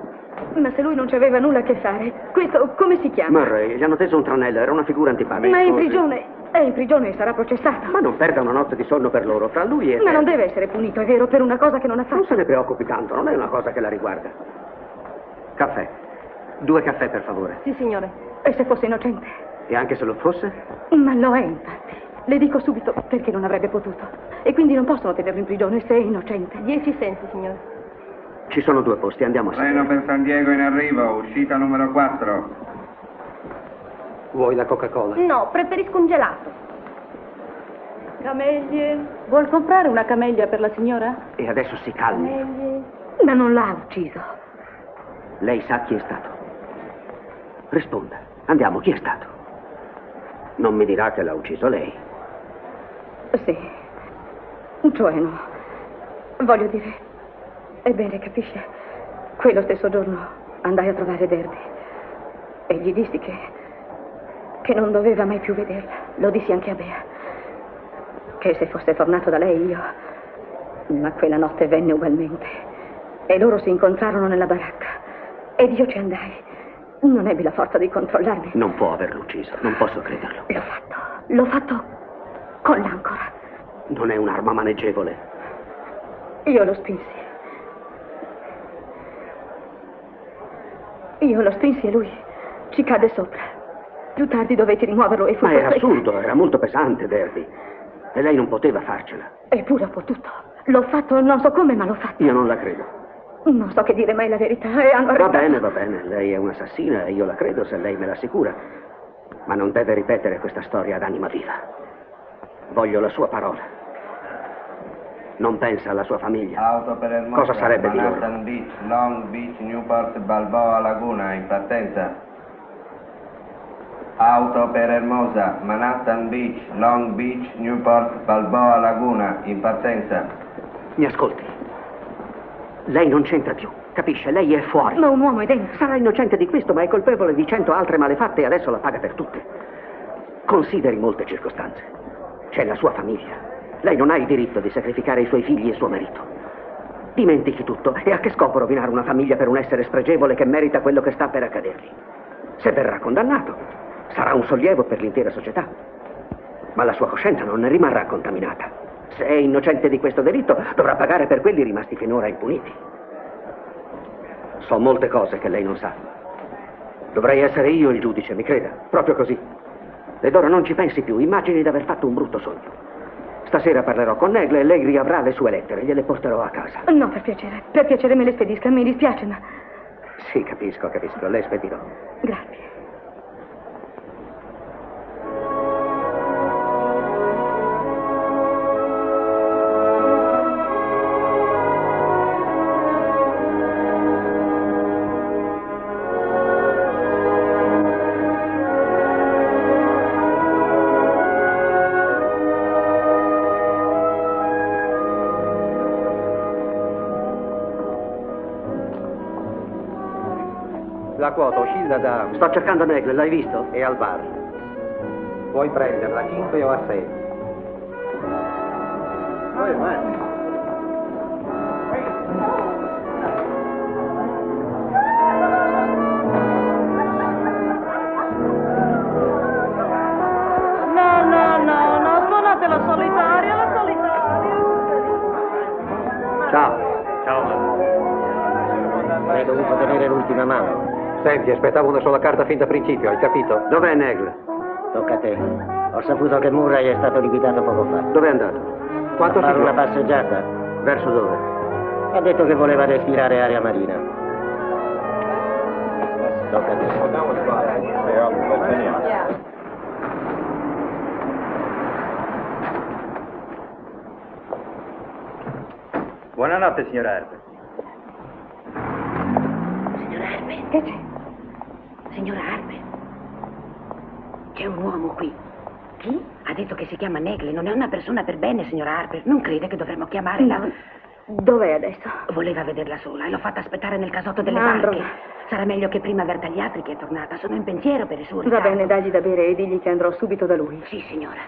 B: Ma se lui non ci aveva nulla a che fare, questo come si chiama?
J: Murray, gli hanno teso un tranello, era una figura antipatica.
B: Ma è in prigione. È in prigione e sarà processato.
J: Ma non perda una notte di sonno per loro, fra lui e
B: Ma
J: te.
B: non deve essere punito, è vero, per una cosa che non ha
J: Non
B: fatto.
J: se ne preoccupi tanto, non è una cosa che la riguarda. Caffè. Due caffè, per favore.
H: Sì, signore.
B: E se fosse innocente?
J: E anche se lo fosse?
B: Ma lo è, infatti. Le dico subito perché non avrebbe potuto. E quindi non possono tenerlo in prigione se è innocente.
H: Dieci centi, signore.
J: Ci sono due posti, andiamo a
M: Treno per San Diego in arrivo, uscita numero 4.
J: Vuoi la Coca-Cola?
H: No, preferisco un gelato.
K: Camelie. Vuol comprare una camellia per la signora?
J: E adesso si calmi.
H: Camelie.
B: Ma non l'ha ucciso.
J: Lei sa chi è stato. Risponda. Andiamo, chi è stato? Non mi dirà che l'ha ucciso lei.
B: Sì. Cioè no. Voglio dire. Ebbene, capisce? Quello stesso giorno andai a trovare Derby. E gli dissi che. che non doveva mai più vederla. Lo dissi anche a Bea. Che se fosse tornato da lei io. Ma quella notte venne ugualmente. E loro si incontrarono nella baracca. Ed io ci andai. Non ebbi la forza di controllarmi.
J: Non può averlo ucciso, non posso crederlo.
B: L'ho fatto. L'ho fatto con l'ancora.
J: Non è un'arma maneggevole.
B: Io lo spinsi. Io lo spinsi e lui ci cadde sopra. Più tardi dovetti rimuoverlo e fu
J: Ma era
B: costretto-
J: assurdo, era molto pesante, Derby. E lei non poteva farcela.
B: Eppure ho potuto. L'ho fatto, non so come, ma l'ho fatto.
J: Io non la credo.
B: Non so che dire mai la verità e hanno
J: Va bene, va bene, lei è un'assassina e io la credo se lei me l'assicura. Ma non deve ripetere questa storia ad anima viva. Voglio la sua parola. Non pensa alla sua famiglia.
M: Auto per Hermosa,
J: Cosa sarebbe di loro?
M: Manhattan Beach, Long Beach, Newport, Balboa, Laguna, in partenza. Auto per Hermosa, Manhattan Beach, Long Beach, Newport, Balboa, Laguna, in partenza.
J: Mi ascolti. Lei non c'entra più, capisce? Lei è fuori.
B: Ma un uomo è dentro.
J: Sarà innocente di questo, ma è colpevole di cento altre malefatte e adesso la paga per tutte. Consideri molte circostanze. C'è la sua famiglia. Lei non ha il diritto di sacrificare i suoi figli e suo marito. Dimentichi tutto. E a che scopo rovinare una famiglia per un essere spregevole che merita quello che sta per accadergli? Se verrà condannato, sarà un sollievo per l'intera società. Ma la sua coscienza non ne rimarrà contaminata. Se è innocente di questo delitto, dovrà pagare per quelli rimasti finora impuniti. So molte cose che lei non sa. Dovrei essere io il giudice, mi creda. Proprio così. Ed ora non ci pensi più, immagini di aver fatto un brutto sogno. Stasera parlerò con Negle e lei riavrà le sue lettere, gliele porterò a casa.
B: No, per piacere. Per piacere me le spedisca. Mi dispiace, ma...
J: Sì, capisco, capisco, le spedirò.
B: Grazie.
N: La quota oscilla da...
J: Sto cercando Negle, l'hai visto?
N: È al bar. Puoi prenderla a 5 o a 6. Senti, aspettavo una sola carta fin da principio, hai capito?
J: Dov'è Negle?
F: Tocca a te. Ho saputo che Murray è stato liquidato poco fa.
J: Dov'è andato?
N: Quanto si
F: una
N: trova?
F: passeggiata.
J: Verso dove?
F: Ha detto che voleva respirare aria marina. Tocca a te.
N: Buonanotte, signora Herbert.
I: Signora Arbe. Che c'è? Signora Arbe. C'è un uomo qui. Chi? Ha detto che si chiama Negle. Non è una persona per bene, signora Arbe. Non crede che dovremmo chiamarla?
B: Dov'è adesso?
I: Voleva vederla sola e l'ho fatta aspettare nel casotto delle
B: Andro.
I: barche. Sarà meglio che prima avverta gli altri che è tornata. Sono in pensiero per il suo
B: Va
I: ritardo.
B: bene, dagli da bere e digli che andrò subito da lui.
I: Sì, signora.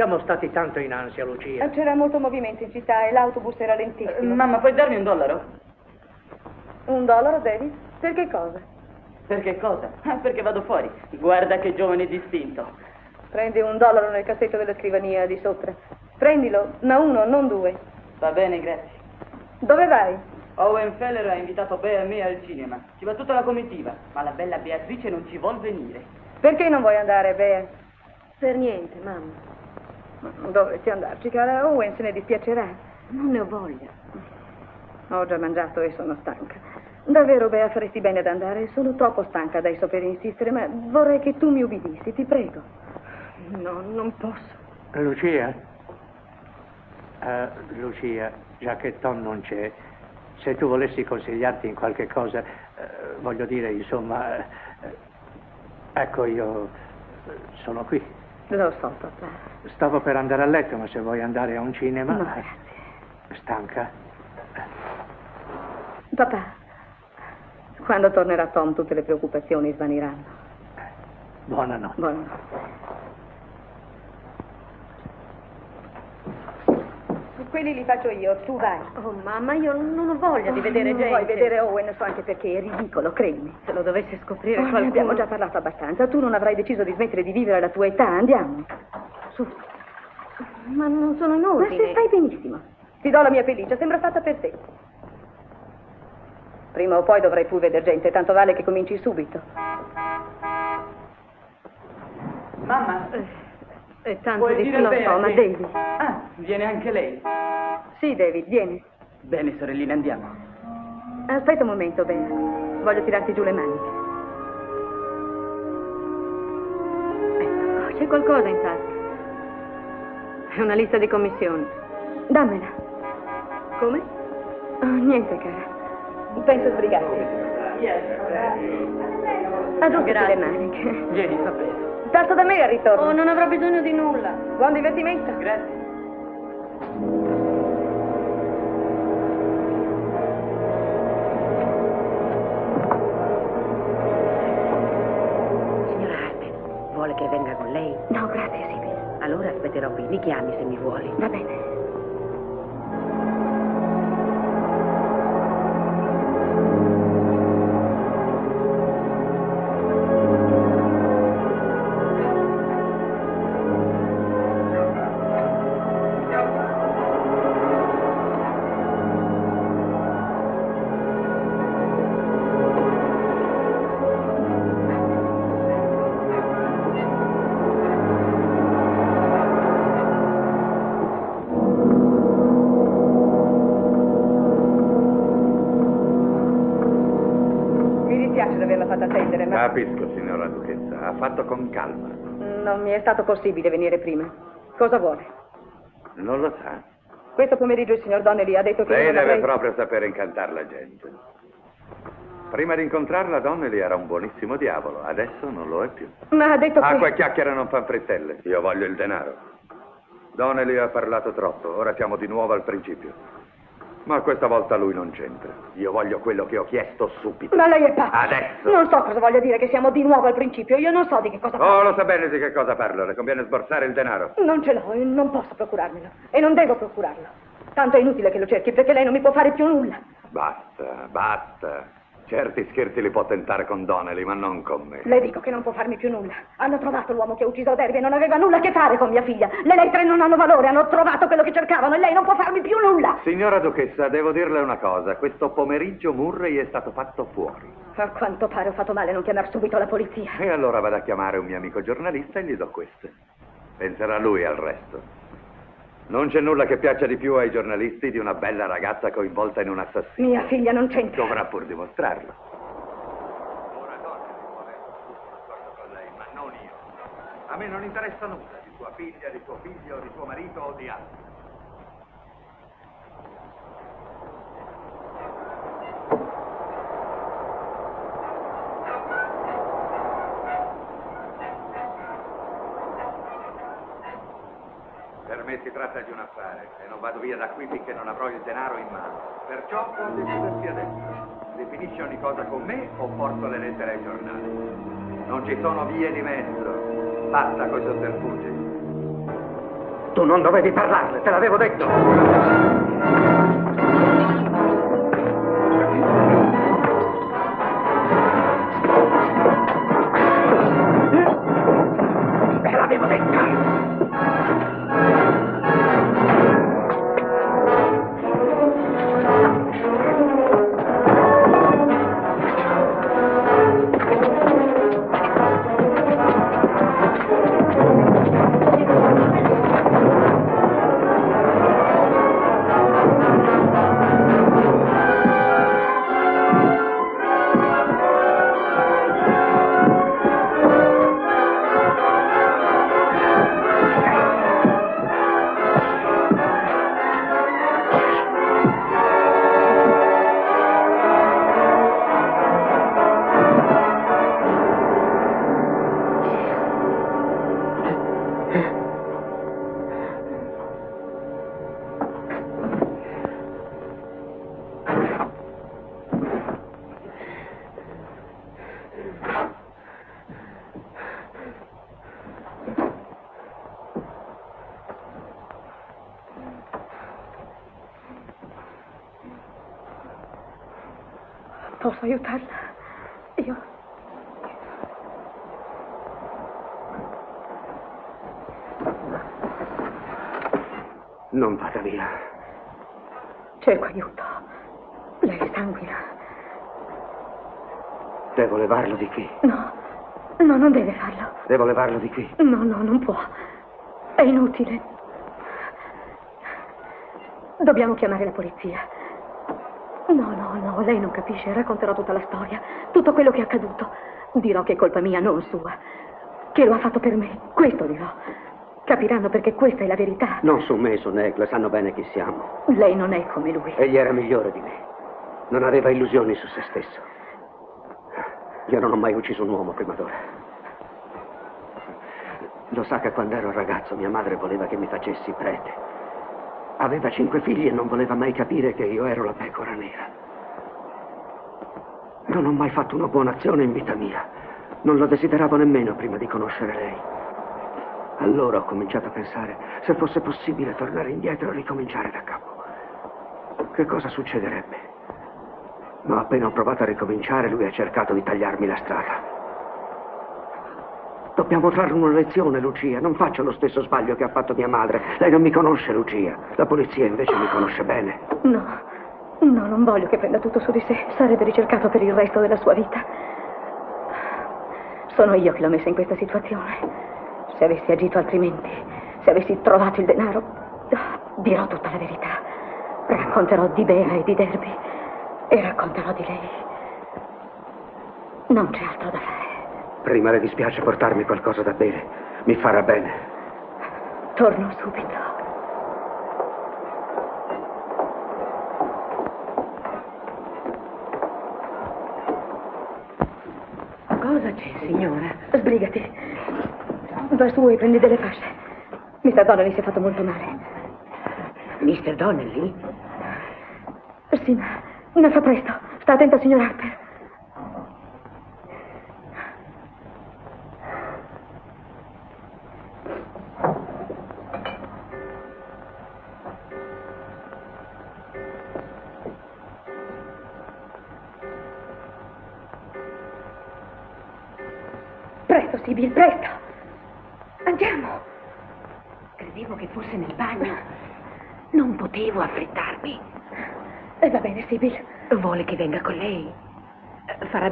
G: Siamo stati tanto in ansia, Lucia.
B: Eh, C'era molto movimento in città e l'autobus era lentissimo.
C: Mamma, puoi darmi un dollaro?
B: Un dollaro, David? Per che cosa?
C: Per che cosa? Ah, Perché vado fuori. Guarda che giovane distinto.
B: Prendi un dollaro nel cassetto della scrivania di sopra. Prendilo, ma uno, non due.
C: Va bene, grazie.
B: Dove vai?
C: Owen Feller ha invitato Bea e me al cinema. Ci va tutta la comitiva, ma la bella Beatrice non ci vuol venire.
B: Perché non vuoi andare, Bea?
H: Per niente, mamma.
B: Dovresti andarci, cara. Owen se ne dispiacerà.
H: Non ne ho voglia.
B: Ho già mangiato e sono stanca. Davvero, Bea, faresti bene ad andare. Sono troppo stanca adesso per insistere, ma vorrei che tu mi ubbidissi, ti prego.
H: No, non posso.
G: Lucia? Eh, Lucia, già che Tom non c'è, se tu volessi consigliarti in qualche cosa, eh, voglio dire, insomma, eh, ecco io sono qui.
B: Lo so, papà.
G: Stavo per andare a letto, ma se vuoi andare a un cinema...
B: No,
G: eh, Stanca?
B: Papà, quando tornerà Tom tutte le preoccupazioni svaniranno.
G: Buonanotte.
B: Buonanotte. Quelli li faccio io, tu vai.
H: Oh, mamma, io non ho voglia di vedere
B: non
H: gente.
B: vuoi vedere Owen, so anche perché è ridicolo, credimi.
H: Se lo dovesse scoprire
B: Oh,
H: qualcuno...
B: abbiamo già parlato abbastanza. Tu non avrai deciso di smettere di vivere alla tua età. Andiamo. Su.
H: Ma non sono
B: Ma
H: inutili.
B: se stai benissimo. Ti do la mia pelliccia, sembra fatta per te. Prima o poi dovrai pur vedere gente, tanto vale che cominci subito.
C: Mamma,
B: E
H: tanto
C: vuoi
H: di più
C: Bea
B: so, ma David.
C: Ah, viene anche lei.
B: Sì, David, vieni.
C: Bene, sorellina, andiamo.
B: Aspetta un momento, Ben. Voglio tirarti giù le maniche.
H: Oh, C'è qualcosa in tasca. È una lista di commissioni.
B: Dammela.
H: Come?
B: Oh, niente, cara. Penso sbrigarti. Aggiustati le maniche.
C: Vieni, sta bene.
B: Tanto da me al ritorno.
H: Oh, non avrò bisogno di nulla.
B: Buon divertimento.
C: Grazie.
N: Signora Harper, vuole che venga con lei?
B: No, grazie, Sibyl.
N: Allora aspetterò qui. Mi chiami se mi vuole.
B: Va bene.
A: Capisco, signora Duchessa. Ha fatto con calma.
B: non mi è stato possibile venire prima. Cosa vuole?
A: Non lo sa.
B: Questo pomeriggio il signor Donnelly ha detto che
A: Lei deve
B: avrei...
A: proprio sapere incantare la gente. Prima di incontrarla, Donnelly era un buonissimo diavolo. Adesso non lo è più.
B: Ma ha detto che...
A: Acqua e chiacchiere non fan frittelle. Io voglio il denaro. Donnelly ha parlato troppo. Ora siamo di nuovo al principio. Ma questa volta lui non c'entra. Io voglio quello che ho chiesto subito.
B: Ma lei è pazzo.
A: Adesso.
B: Non so cosa voglia dire che siamo di nuovo al principio. Io non so di che cosa
A: Oh,
B: parli.
A: lo sa bene di che cosa parlo. Le conviene sborsare il denaro.
B: Non ce l'ho e non posso procurarmelo. E non devo procurarlo. Tanto è inutile che lo cerchi perché lei non mi può fare più nulla.
A: Basta, basta. Certi scherzi li può tentare con Donnelly, ma non con me.
B: Le dico che non può farmi più nulla. Hanno trovato l'uomo che ha ucciso Derby e non aveva nulla a che fare con mia figlia. Le lettere non hanno valore, hanno trovato quello che cercavano e lei non può farmi più nulla.
A: Signora Duchessa, devo dirle una cosa. Questo pomeriggio Murray è stato fatto fuori.
B: A quanto pare ho fatto male a non chiamare subito la polizia.
A: E allora vado a chiamare un mio amico giornalista e gli do queste. Penserà lui al resto. Non c'è nulla che piaccia di più ai giornalisti di una bella ragazza coinvolta in un assassinio.
B: Mia figlia non c'entra.
A: Dovrà pur dimostrarlo. Ma non io. A me non interessa nulla di tua figlia, di tuo figlio, di tuo marito o di altri. Si tratta di un affare e non vado via da qui finché non avrò il denaro in mano. Perciò può decidersi adesso. Definisce ogni cosa con me o porto le lettere ai giornali. Non ci sono vie di mezzo. Basta coi sotterfugi.
J: Tu non dovevi parlarle. Te l'avevo detto. Levarlo di qui.
B: No, no, non può. È inutile. Dobbiamo chiamare la polizia. No, no, no, lei non capisce. Racconterò tutta la storia, tutto quello che è accaduto. Dirò che è colpa mia, non sua. Che lo ha fatto per me. Questo dirò. Capiranno perché questa è la verità.
J: Non su me, su Negle, sanno bene chi siamo.
B: Lei non è come lui.
J: Egli era migliore di me. Non aveva illusioni su se stesso. Io non ho mai ucciso un uomo prima d'ora. Lo sa che quando ero ragazzo mia madre voleva che mi facessi prete. Aveva cinque figli e non voleva mai capire che io ero la pecora nera. Non ho mai fatto una buona azione in vita mia. Non lo desideravo nemmeno prima di conoscere lei. Allora ho cominciato a pensare se fosse possibile tornare indietro e ricominciare da capo. Che cosa succederebbe? Ma appena ho provato a ricominciare, lui ha cercato di tagliarmi la strada. Dobbiamo trarre una lezione, Lucia. Non faccio lo stesso sbaglio che ha fatto mia madre. Lei non mi conosce, Lucia. La polizia invece mi conosce bene.
B: No, no, non voglio che prenda tutto su di sé. Sarebbe ricercato per il resto della sua vita. Sono io che l'ho messa in questa situazione. Se avessi agito altrimenti, se avessi trovato il denaro, dirò tutta la verità. Racconterò di Bea e di Derby e racconterò di lei. Non c'è altro da fare.
J: Prima le dispiace portarmi qualcosa da bere. Mi farà bene.
B: Torno subito.
I: Cosa c'è, signora?
B: Sbrigati. Va su e prendi delle fasce. Mr. Donnelly si è fatto molto male.
I: Mr. Donnelly?
B: Sì, ma ne fa presto. Sta attenta, signor Harper.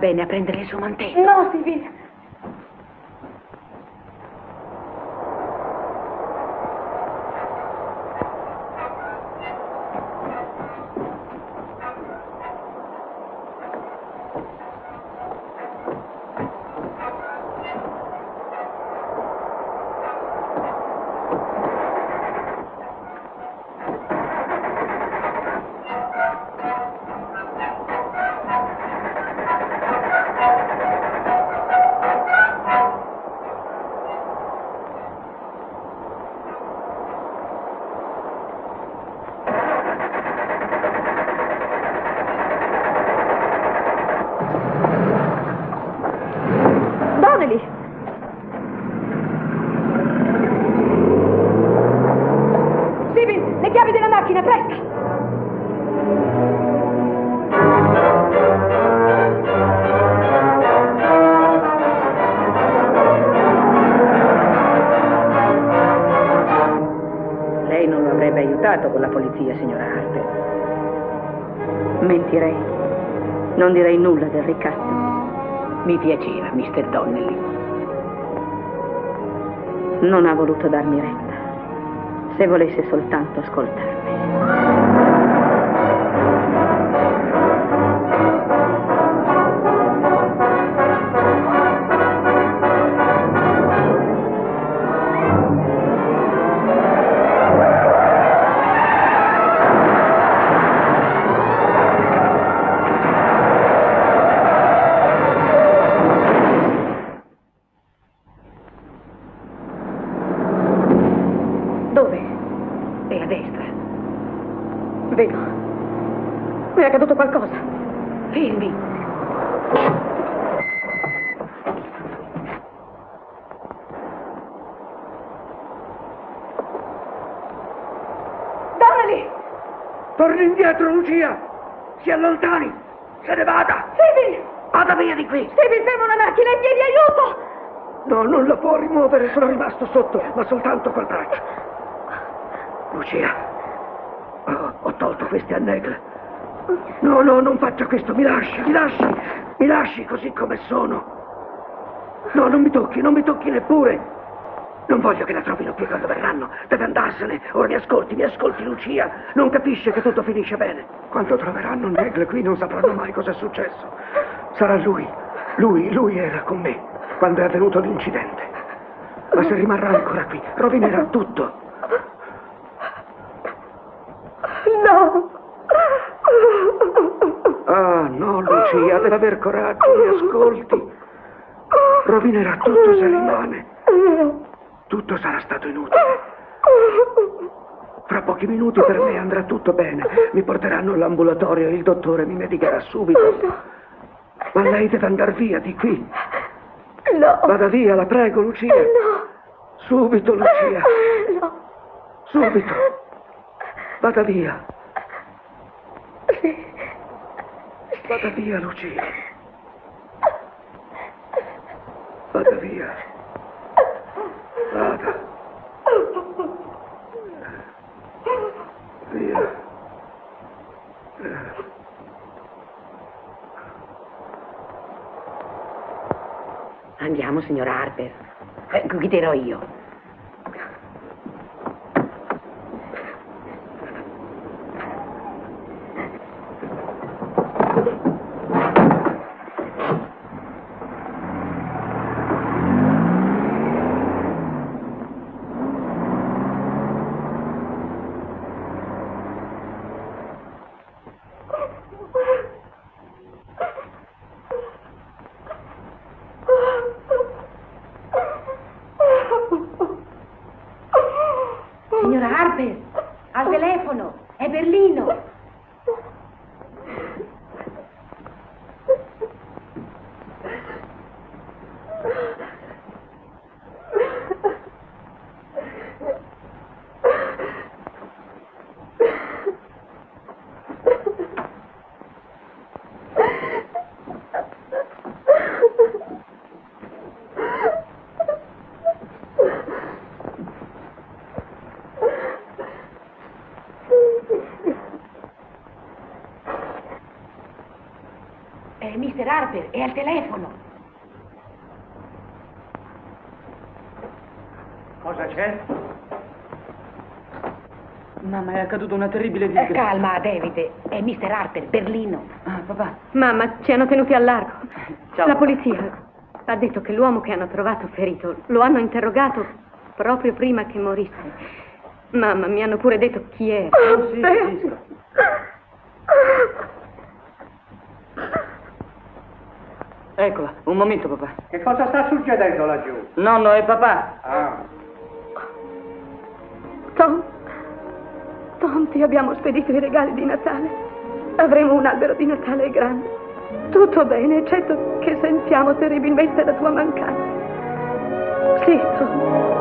B: Bene
I: a prendere il suo mantello.
B: No, Sibyl. Mentirei. Non direi nulla del ricatto.
I: Mi piaceva, Mr. Donnelly.
B: Non ha voluto darmi retta. Se volesse soltanto ascoltarmi.
J: Faccia questo, mi lasci, mi lasci, mi lasci così come sono. No, non mi tocchi, non mi tocchi neppure. Non voglio che la trovino qui quando verranno. Deve andarsene. Ora mi ascolti, mi ascolti, Lucia. Non capisce che tutto finisce bene. Quando troveranno Negle qui non sapranno mai cosa è successo. Sarà lui. Lui, lui era con me quando è avvenuto l'incidente. Ma se rimarrà ancora qui, rovinerà tutto.
B: No!
J: Ah, no, Lucia, deve aver coraggio, mi ascolti. Rovinerà tutto se rimane. Tutto sarà stato inutile. Fra pochi minuti per me andrà tutto bene. Mi porteranno all'ambulatorio e il dottore mi medicherà subito. Ma lei deve andare via di qui.
B: No!
J: Vada via, la prego, Lucia.
B: No!
J: Subito, Lucia.
B: No!
J: Subito. Vada via.
B: Sì.
J: Vada via, Lucia. Vada via. Vada. Via.
N: Andiamo, signora Harper. Eh, guiderò io. Signora Harper, al telefono, è Berlino. Eh, Harper, è al telefono.
G: Cosa c'è?
C: Mamma, è accaduta una terribile
N: Eh,
C: disgrazia.
N: calma, David, è Mr. Harper, Berlino.
C: Ah, papà.
H: Mamma, ci hanno tenuti al largo.
C: Ciao.
H: La polizia ha detto che l'uomo che hanno trovato ferito lo hanno interrogato proprio prima che morisse. Mamma, mi hanno pure detto chi era.
C: Oh, sì, sì, sì. Un momento, papà.
G: Che cosa sta succedendo laggiù?
C: Nonno e papà.
G: Ah,
B: Tom, Tom, ti abbiamo spedito i regali di Natale. Avremo un albero di Natale grande. Tutto bene, eccetto che sentiamo terribilmente la tua mancanza. Sì, Tom.